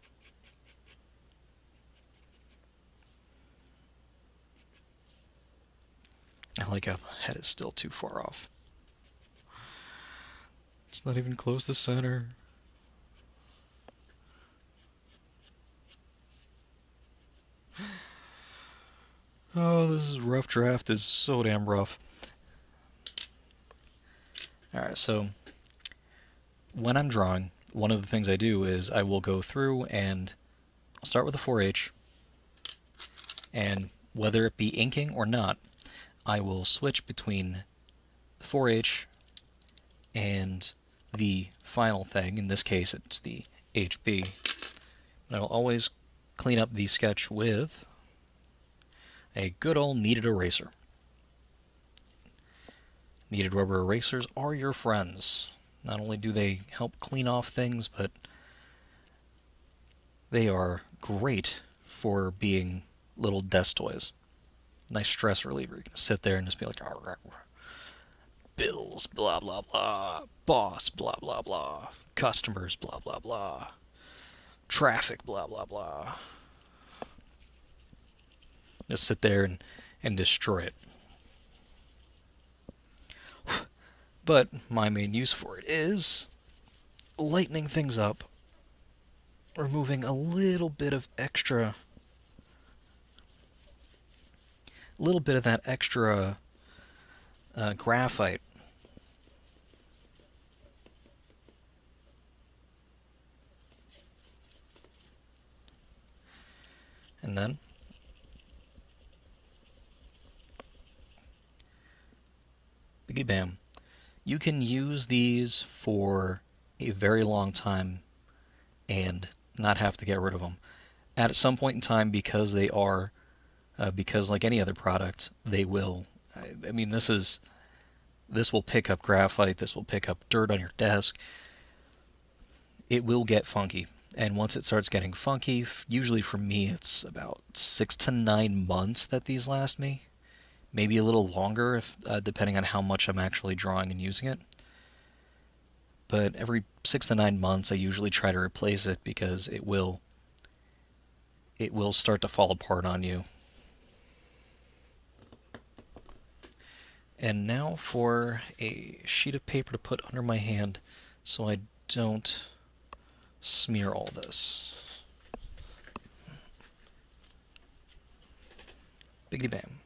I like how the head is still too far off. It's not even close to center. Oh, this is rough draft is so damn rough. Alright, so when I'm drawing, one of the things I do is I will go through and I'll start with a 4H and whether it be inking or not, I will switch between 4H and the final thing. In this case, it's the HB. And I'll always clean up the sketch with a good old kneaded eraser. Kneaded rubber erasers are your friends. Not only do they help clean off things, but they are great for being little desk toys. Nice stress reliever. You can sit there and just be like, bills, blah, blah, blah. Boss, blah, blah, blah. Customers, blah, blah, blah. Traffic, blah, blah, blah. Just sit there and, and destroy it. But my main use for it is lightening things up, removing a little bit of extra, a little bit of that extra uh, graphite. And then Biggie Bam. You can use these for a very long time and not have to get rid of them. At some point in time, because they are, uh, because like any other product, they will. I, I mean, this is, this will pick up graphite. This will pick up dirt on your desk. It will get funky, and once it starts getting funky, usually for me, it's about six to nine months that these last me maybe a little longer if uh, depending on how much I'm actually drawing and using it. But every six to nine months, I usually try to replace it because it will it will start to fall apart on you. And now for a sheet of paper to put under my hand so I don't smear all this. Biggity bam.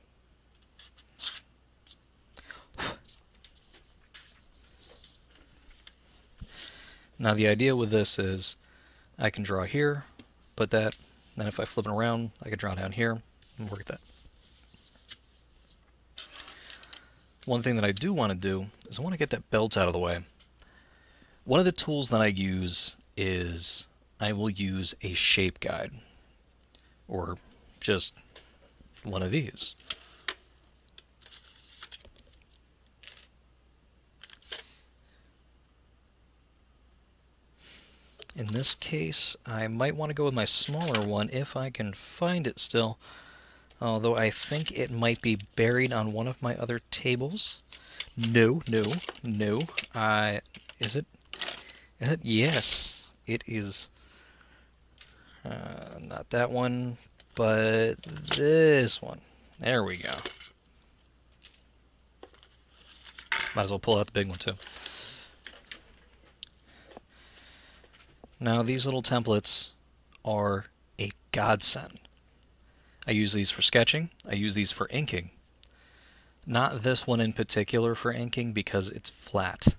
Now the idea with this is I can draw here, put that, then if I flip it around, I can draw down here and work that. One thing that I do want to do is I want to get that belt out of the way. One of the tools that I use is I will use a shape guide or just one of these. In this case, I might want to go with my smaller one if I can find it still. Although I think it might be buried on one of my other tables. No, no, no. Uh, is it? Is it? Yes, it is. Uh, not that one, but this one. There we go. Might as well pull out the big one too. Now these little templates are a godsend. I use these for sketching, I use these for inking. Not this one in particular for inking because it's flat.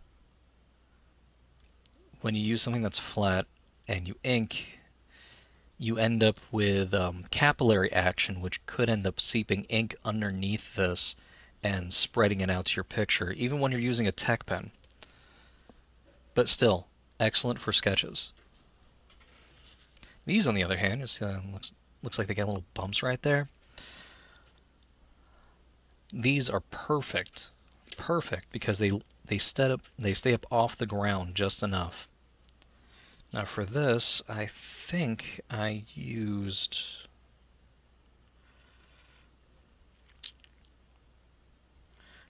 When you use something that's flat and you ink, you end up with um, capillary action which could end up seeping ink underneath this and spreading it out to your picture, even when you're using a tech pen. But still, excellent for sketches. These, on the other hand, just, uh, looks, looks like they got little bumps right there. These are perfect, perfect, because they they stay up they stay up off the ground just enough. Now for this, I think I used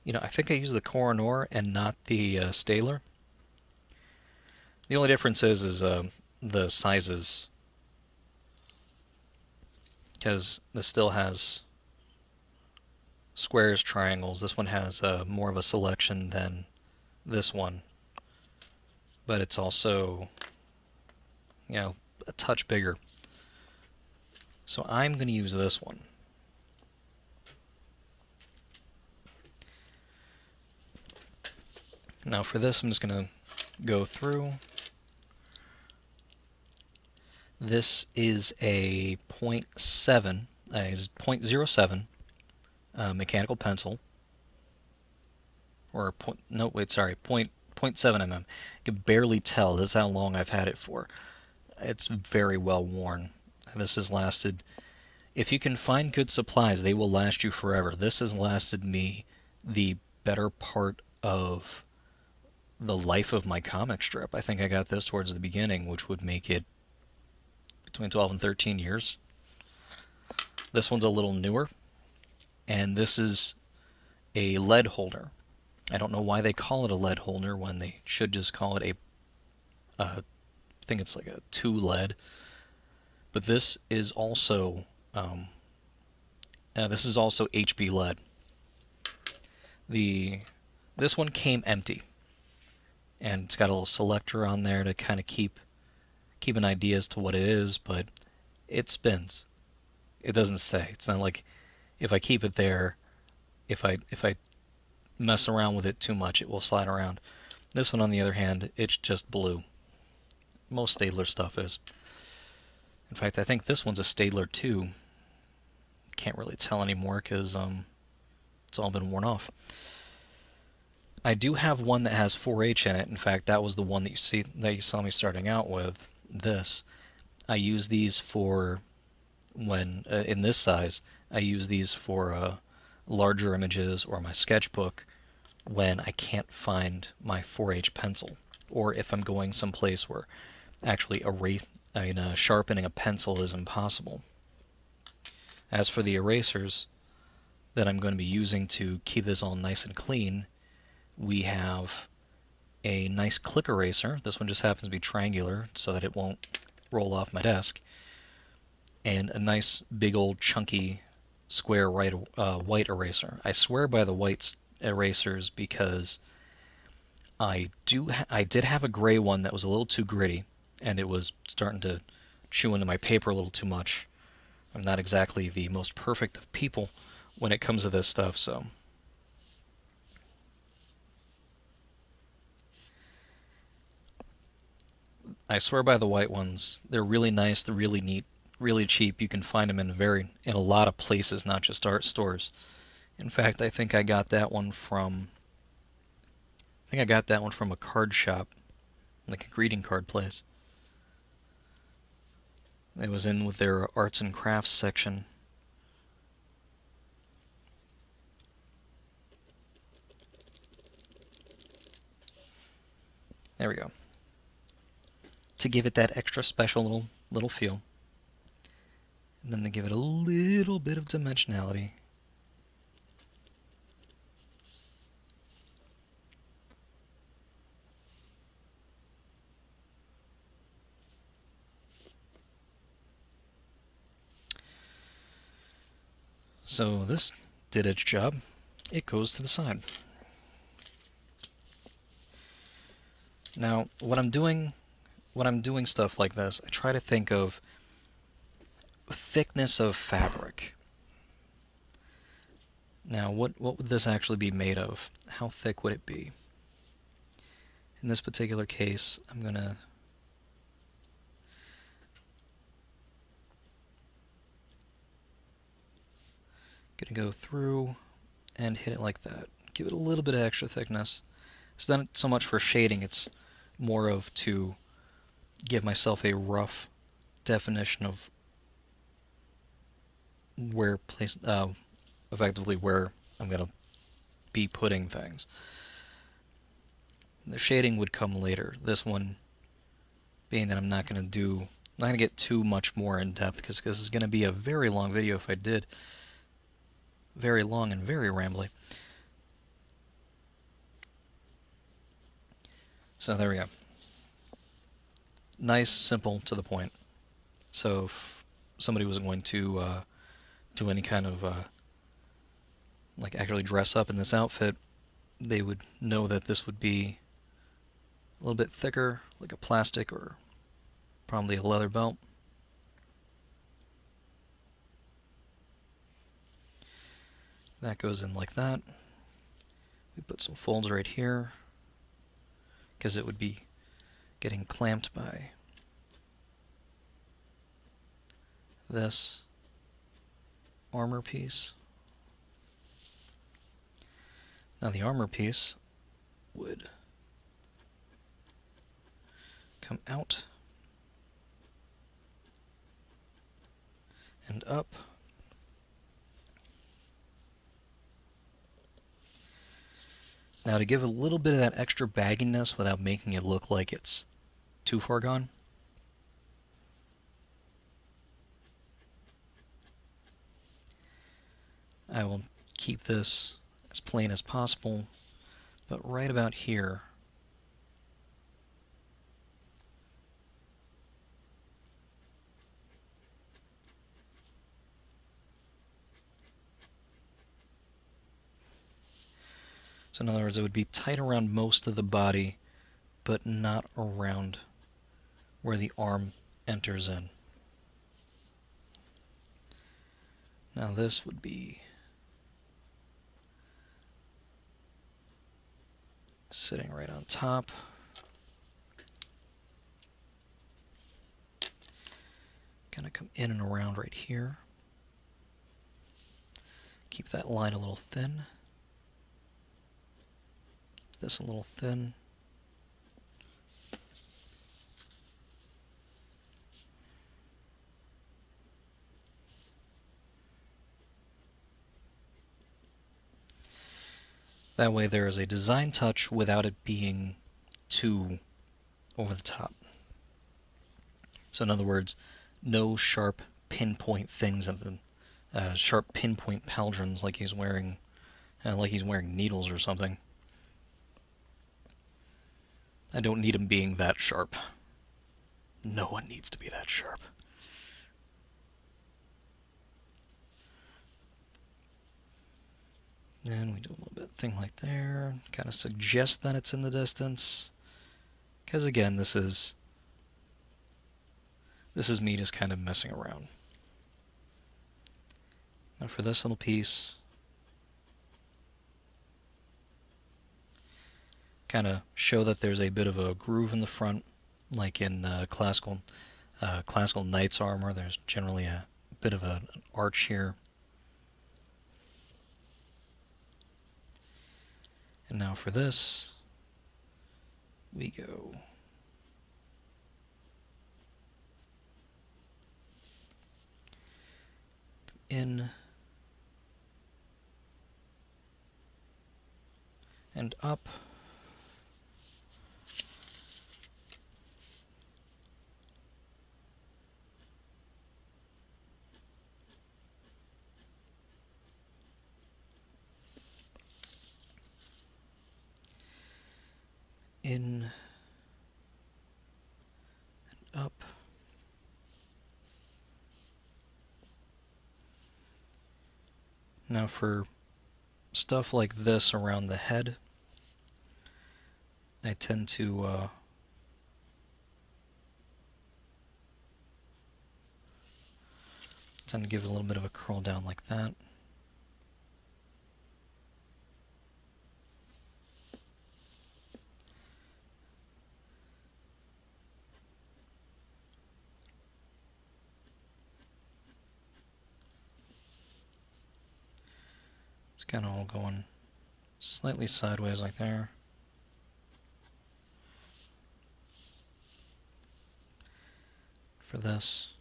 you know, I think I used the Koh-i-Noor and not the uh, Staedtler. The only difference is, is uh, the sizes because this still has squares, triangles. This one has uh, more of a selection than this one, but it's also, you know, a touch bigger. So I'm going to use this one. Now for this, I'm just going to go through this is a 0.7, uh, is 0.07 uh, mechanical pencil, or point, no, wait, sorry, point, 0.7 mm. You can barely tell. This is how long I've had it for. It's very well worn. This has lasted. If you can find good supplies, they will last you forever. This has lasted me the better part of the life of my comic strip. I think I got this towards the beginning, which would make it between 12 and 13 years. This one's a little newer, and this is a lead holder. I don't know why they call it a lead holder when they should just call it a, I think it's like a two lead. But this is also, um, uh, this is also HB lead. The, this one came empty, and it's got a little selector on there to kind of keep, keep an idea as to what it is, but it spins. It doesn't stay. It's not like if I keep it there, if I if I mess around with it too much, it will slide around. This one, on the other hand, it's just blue. Most Staedtler stuff is. In fact, I think this one's a Staedtler too. Can't really tell anymore because um, it's all been worn off. I do have one that has 4H in it. In fact, that was the one that you see that you saw me starting out with. This, I use these for when uh, in this size. I use these for uh, larger images or my sketchbook when I can't find my 4H pencil, or if I'm going someplace where actually erase, I mean, uh, sharpening a pencil is impossible. As for the erasers that I'm going to be using to keep this all nice and clean, we have a nice click eraser. This one just happens to be triangular so that it won't roll off my desk. And a nice big old chunky square white, uh, white eraser. I swear by the white erasers because I do I did have a gray one that was a little too gritty and it was starting to chew into my paper a little too much. I'm not exactly the most perfect of people when it comes to this stuff, so I swear by the white ones. They're really nice, they're really neat, really cheap. You can find them in very in a lot of places, not just art stores. In fact, I think I got that one from I think I got that one from a card shop, like a greeting card place. It was in with their arts and crafts section. There we go. To give it that extra special little little feel. And then to give it a little bit of dimensionality. So this did its job. It goes to the side. Now, what I'm doing when I'm doing stuff like this, I try to think of thickness of fabric. Now, what what would this actually be made of? How thick would it be? In this particular case, I'm going to Gonna go through and hit it like that. Give it a little bit of extra thickness. It's not so much for shading, it's more of to give myself a rough definition of where place uh, effectively where I'm gonna be putting things. The shading would come later. This one being that I'm not gonna do I'm not gonna get too much more in depth because this is gonna be a very long video if I did very long and very rambly. So there we go. Nice, simple, to the point. So if somebody was going to uh, do any kind of, uh, like actually dress up in this outfit, they would know that this would be a little bit thicker, like a plastic or probably a leather belt. That goes in like that. We put some folds right here because it would be getting clamped by this armor piece. Now the armor piece would come out and up Now to give a little bit of that extra bagginess without making it look like it's too far gone, I will keep this as plain as possible, but right about here, So in other words, it would be tight around most of the body, but not around where the arm enters in. Now this would be sitting right on top. Kind of come in and around right here. Keep that line a little thin. This a little thin. That way there is a design touch without it being too over the top. So in other words, no sharp pinpoint things at the uh, sharp pinpoint pauldrons like he's wearing, uh, like he's wearing needles or something. I don't need him being that sharp. No one needs to be that sharp. And we do a little bit thing like there, kind of suggest that it's in the distance. Because again, this is this is me just kind of messing around. Now for this little piece, kind of show that there's a bit of a groove in the front, like in uh, classical uh, classical knight's armor. There's generally a bit of a, an arch here. And now for this, we go in and up. In and up. Now for stuff like this around the head, I tend to uh, tend to give it a little bit of a curl down like that. Kind of all going slightly sideways like there. For this.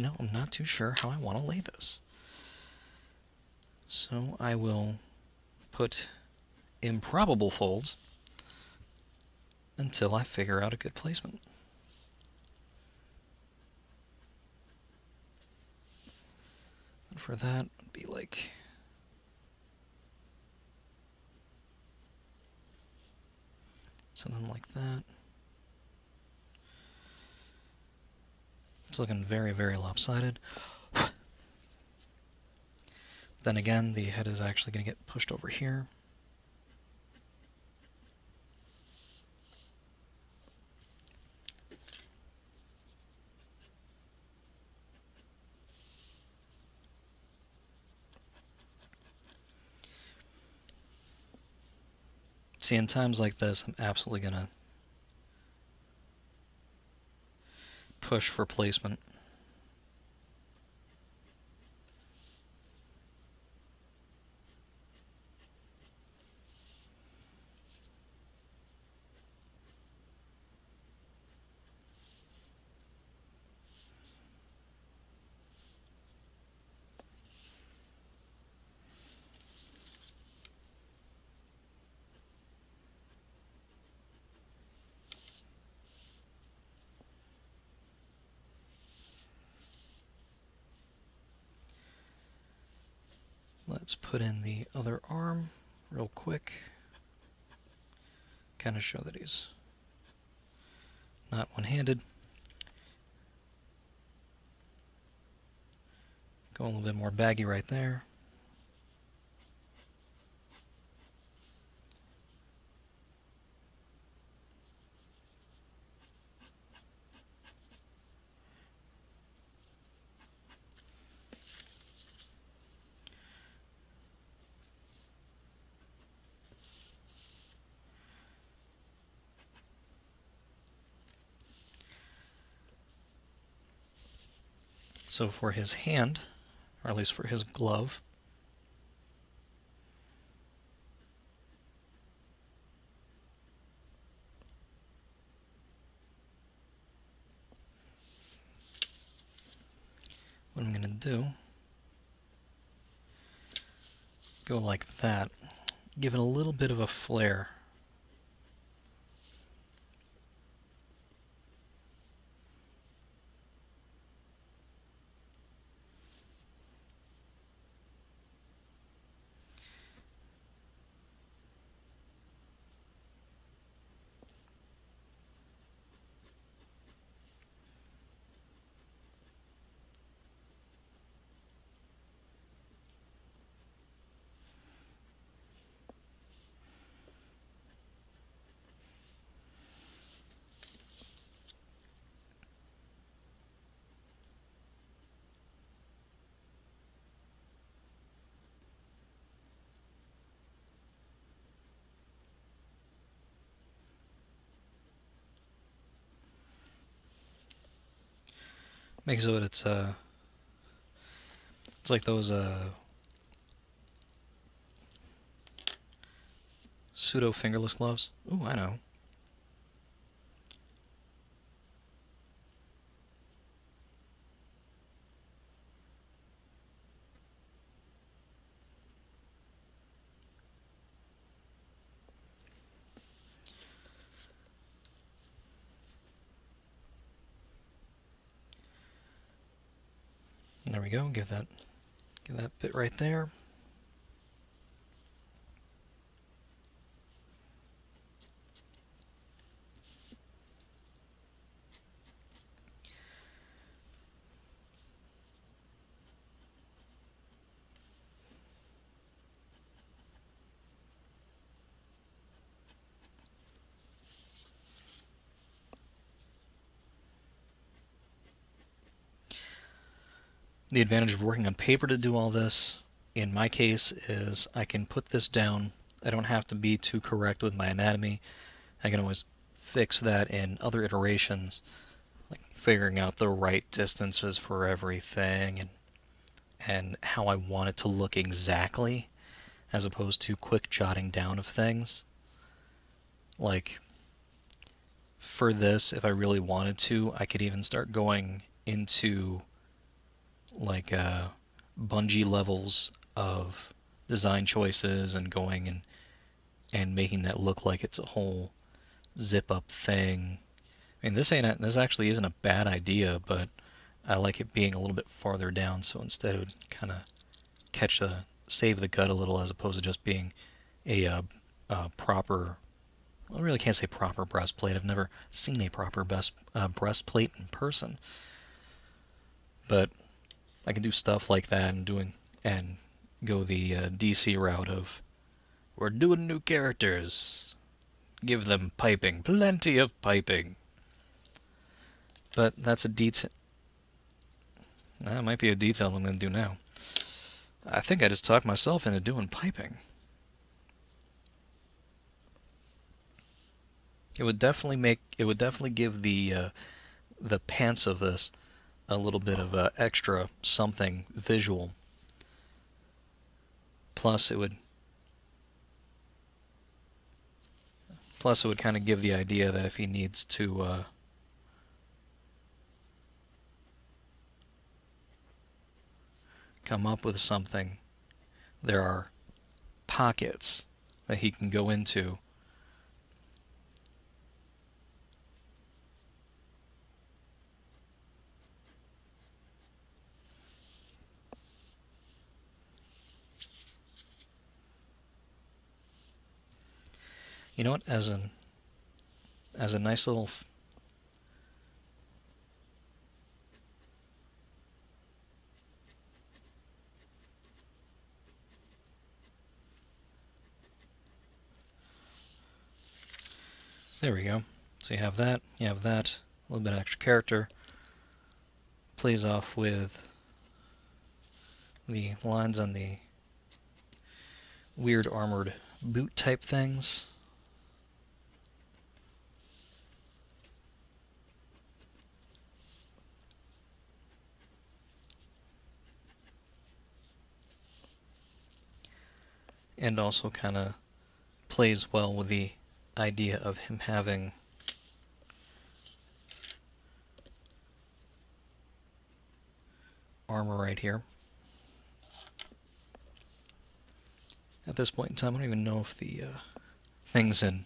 You know, I'm not too sure how I want to lay this. So I will put improbable folds until I figure out a good placement. And for that, it'd be like something like that. It's looking very, very lopsided. then again, the head is actually going to get pushed over here. See, in times like this, I'm absolutely going to push for placement. Let's put in the other arm real quick. Of show that he's not one-handed. Go a little bit more baggy right there. So for his hand, or at least for his glove, what I'm going to do, go like that, give it a little bit of a flare. Makes it it's uh it's like those uh pseudo fingerless gloves. Ooh, I know. There we go. Give that give that bit right there. The advantage of working on paper to do all this, in my case, is I can put this down. I don't have to be too correct with my anatomy. I can always fix that in other iterations, like figuring out the right distances for everything and and how I want it to look exactly, as opposed to quick jotting down of things. Like, for this, if I really wanted to, I could even start going into like uh, Bungie levels of design choices and going and and making that look like it's a whole zip up thing. I mean, this ain't this actually isn't a bad idea, but I like it being a little bit farther down, so instead it would kind of catch the save the gut a little, as opposed to just being a, uh, proper. Well, I really can't say proper breastplate. I've never seen a proper best uh, breastplate in person, but I can do stuff like that and doing and go the uh, DC route of we're doing new characters. Give them piping, plenty of piping. But that's a detail. That might be a detail I'm going to do now. I think I just talked myself into doing piping. It would definitely make it would definitely give the uh, the pants of this a little bit of uh, extra something visual. Plus, it would plus it would kind of give the idea that if he needs to uh, come up with something, there are pockets that he can go into You know what? As an as a nice little There we go. So you have that, you have that, a little bit extra character. Plays off with the lines on the weird armored boot type things. And also kind of plays well with the idea of him having armor right here. At this point in time, I don't even know if the uh, thing's in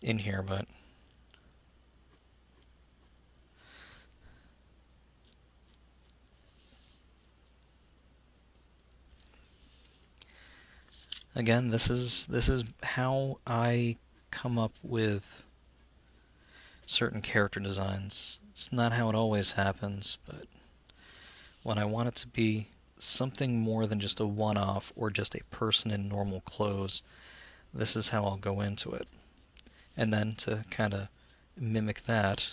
in here, but again, this is this is how I come up with certain character designs. It's not how it always happens, but when I want it to be something more than just a one-off or just a person in normal clothes, this is how I'll go into it. And then to kind of mimic that,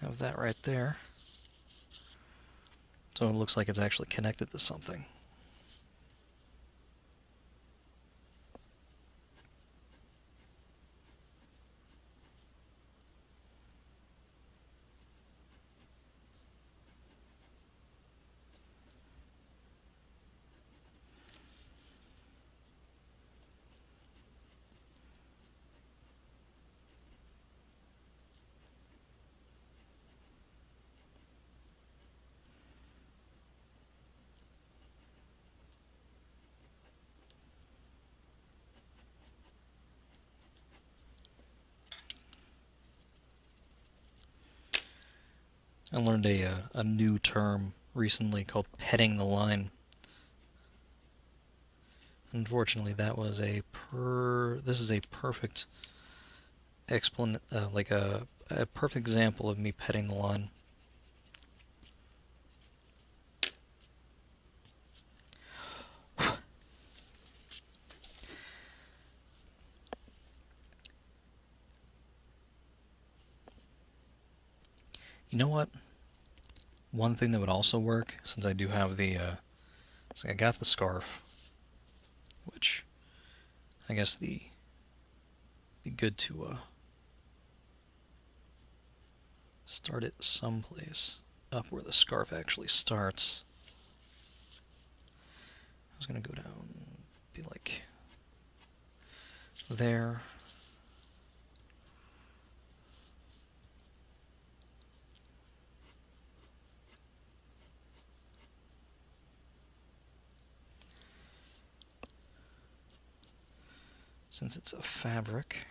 Have that right there. So it looks like it's actually connected to something. I learned a, a, uh, a new term recently called petting the line. Unfortunately, that was a per. This is a perfect explan uh, like a a perfect example of me petting the line. You know what? One thing that would also work, since I do have the, uh, so I got the scarf, which I guess the be good to uh, start it someplace up where the scarf actually starts. I was gonna go down, be like there. Since it's a fabric.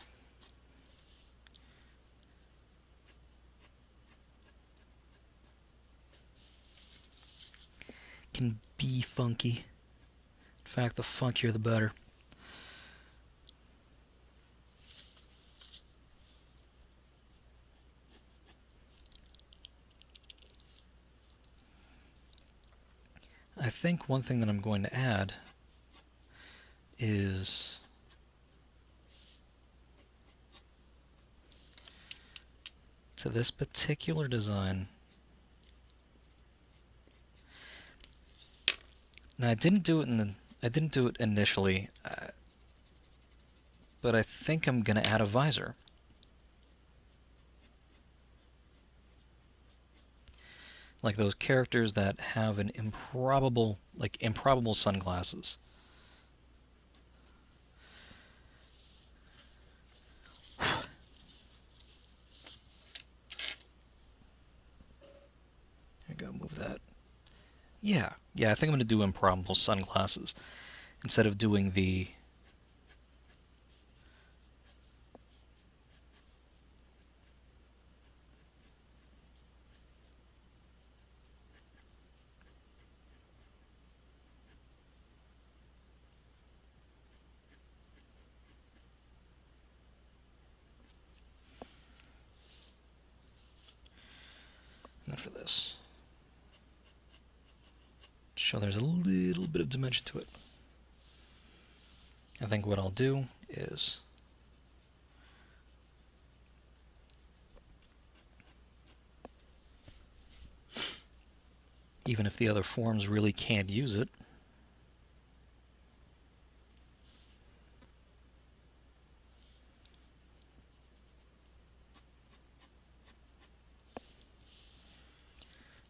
Can be funky. In fact, the funkier the better. I think one thing that I'm going to add is to this particular design. Now I didn't do it in the I didn't do it initially, uh, but I think I'm going to add a visor. Like those characters that have an improbable, like improbable sunglasses. Yeah, yeah, I think I'm going to do improbable sunglasses instead of doing the Not for this. Show there's a little bit of dimension to it. I think what I'll do is even if the other forms really can't use it,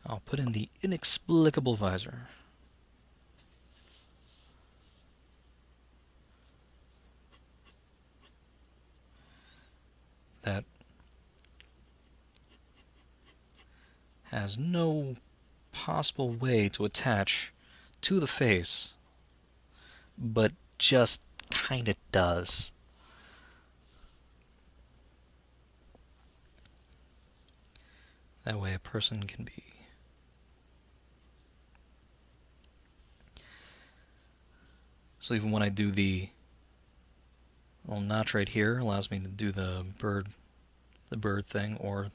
I'll put in the inexplicable visor. That has no possible way to attach to the face, but just kind of does. That way a person can be So even when I do the little notch right here, allows me to do the bird, the bird thing, or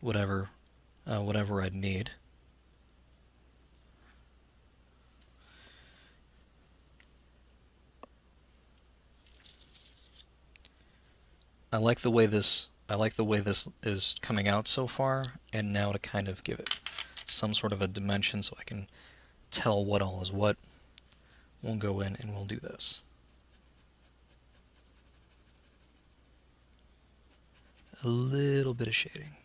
whatever, uh, whatever I'd need. I like the way this I like the way this is coming out so far, and now to kind of give it some sort of a dimension so I can tell what all is what we'll go in and we'll do this. A little bit of shading.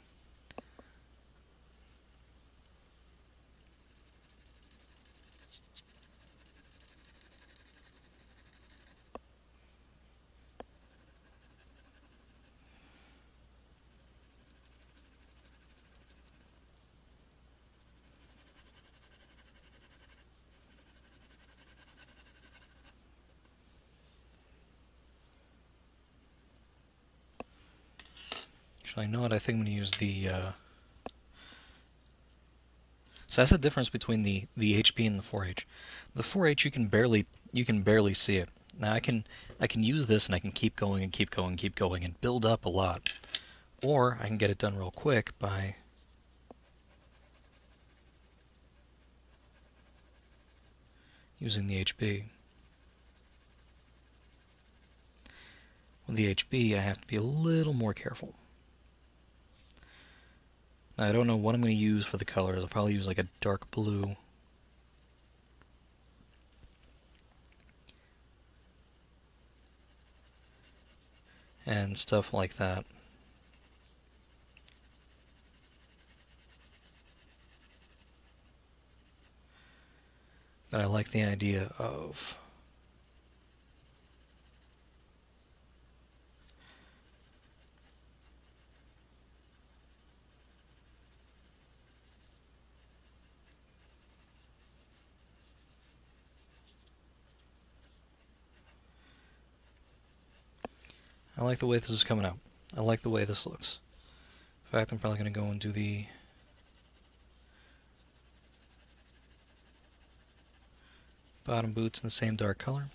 Actually, I know what? I think I'm going to use the... Uh... So that's the difference between the, the HB and the 4H. The 4H, you can barely you can barely see it. Now I can I can use this and I can keep going and keep going and keep going and build up a lot. Or I can get it done real quick by using the HB. With the HB, I have to be a little more careful. I don't know what I'm going to use for the colors. I'll probably use like a dark blue. And stuff like that. But I like the idea of I like the way this is coming out. I like the way this looks. In fact, I'm probably going to go and do the bottom boots in the same dark color.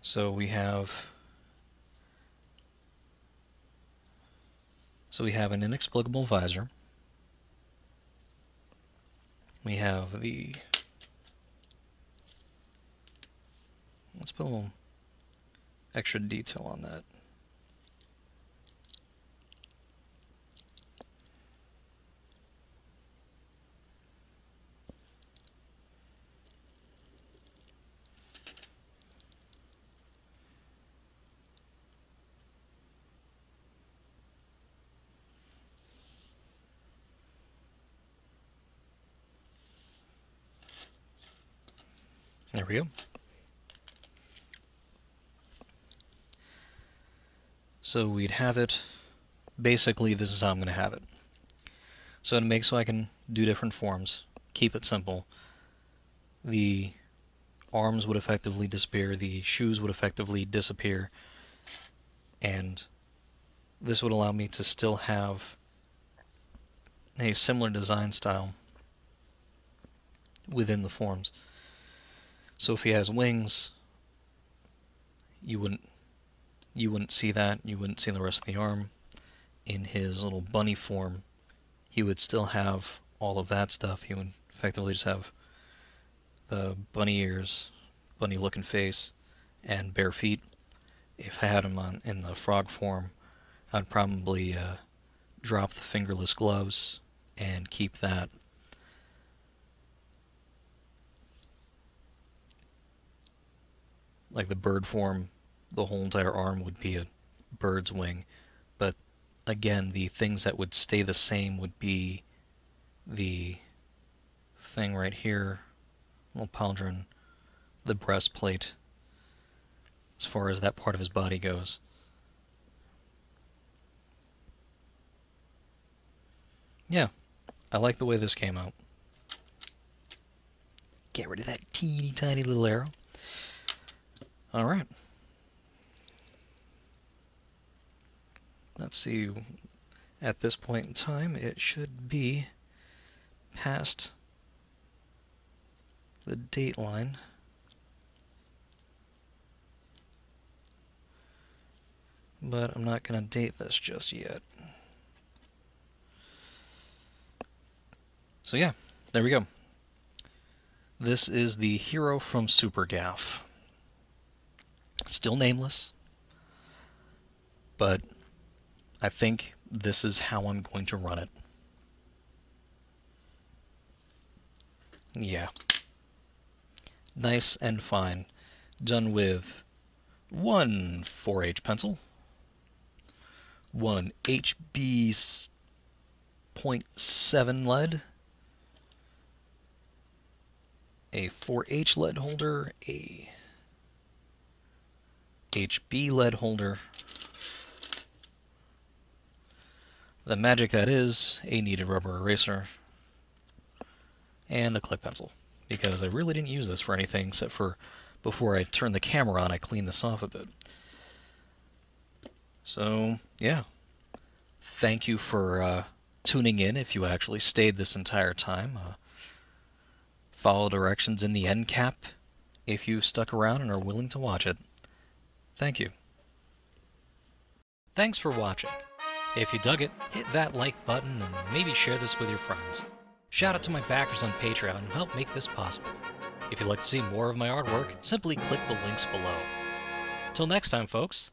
So we have so we have an inexplicable visor. We have the Let's put a little extra detail on that. There we go. So we'd have it, basically this is how I'm going to have it. So to make so I can do different forms, keep it simple, the arms would effectively disappear, the shoes would effectively disappear, and this would allow me to still have a similar design style within the forms. So if he has wings, you wouldn't you wouldn't see that. You wouldn't see the rest of the arm. In his little bunny form, he would still have all of that stuff. He would effectively just have the bunny ears, bunny looking face, and bare feet. If I had him on in the frog form, I'd probably uh, drop the fingerless gloves and keep that. Like the bird form, the whole entire arm would be a bird's wing. But again, the things that would stay the same would be the thing right here, little pauldron, the breastplate, as far as that part of his body goes. Yeah, I like the way this came out. Get rid of that teeny tiny little arrow. Alright. Let's see, at this point in time, it should be past the date line. But I'm not going to date this just yet. So yeah, there we go. This is the hero from Super Gaff. Still nameless, but I think this is how I'm going to run it. Yeah. Nice and fine. Done with one 4H pencil, one HB 0.7 lead, a 4H lead holder, a HB lead holder, the magic that is a kneaded rubber eraser and a clip pencil because I really didn't use this for anything except for before I turned the camera on I cleaned this off a bit. So yeah, thank you for uh, tuning in if you actually stayed this entire time. Uh, follow directions in the end cap if you stuck around and are willing to watch it. Thank you. Thanks for watching. If you dug it, hit that like button and maybe share this with your friends. Shout out to my backers on Patreon who help make this possible. If you'd like to see more of my artwork, simply click the links below. Till next time, folks.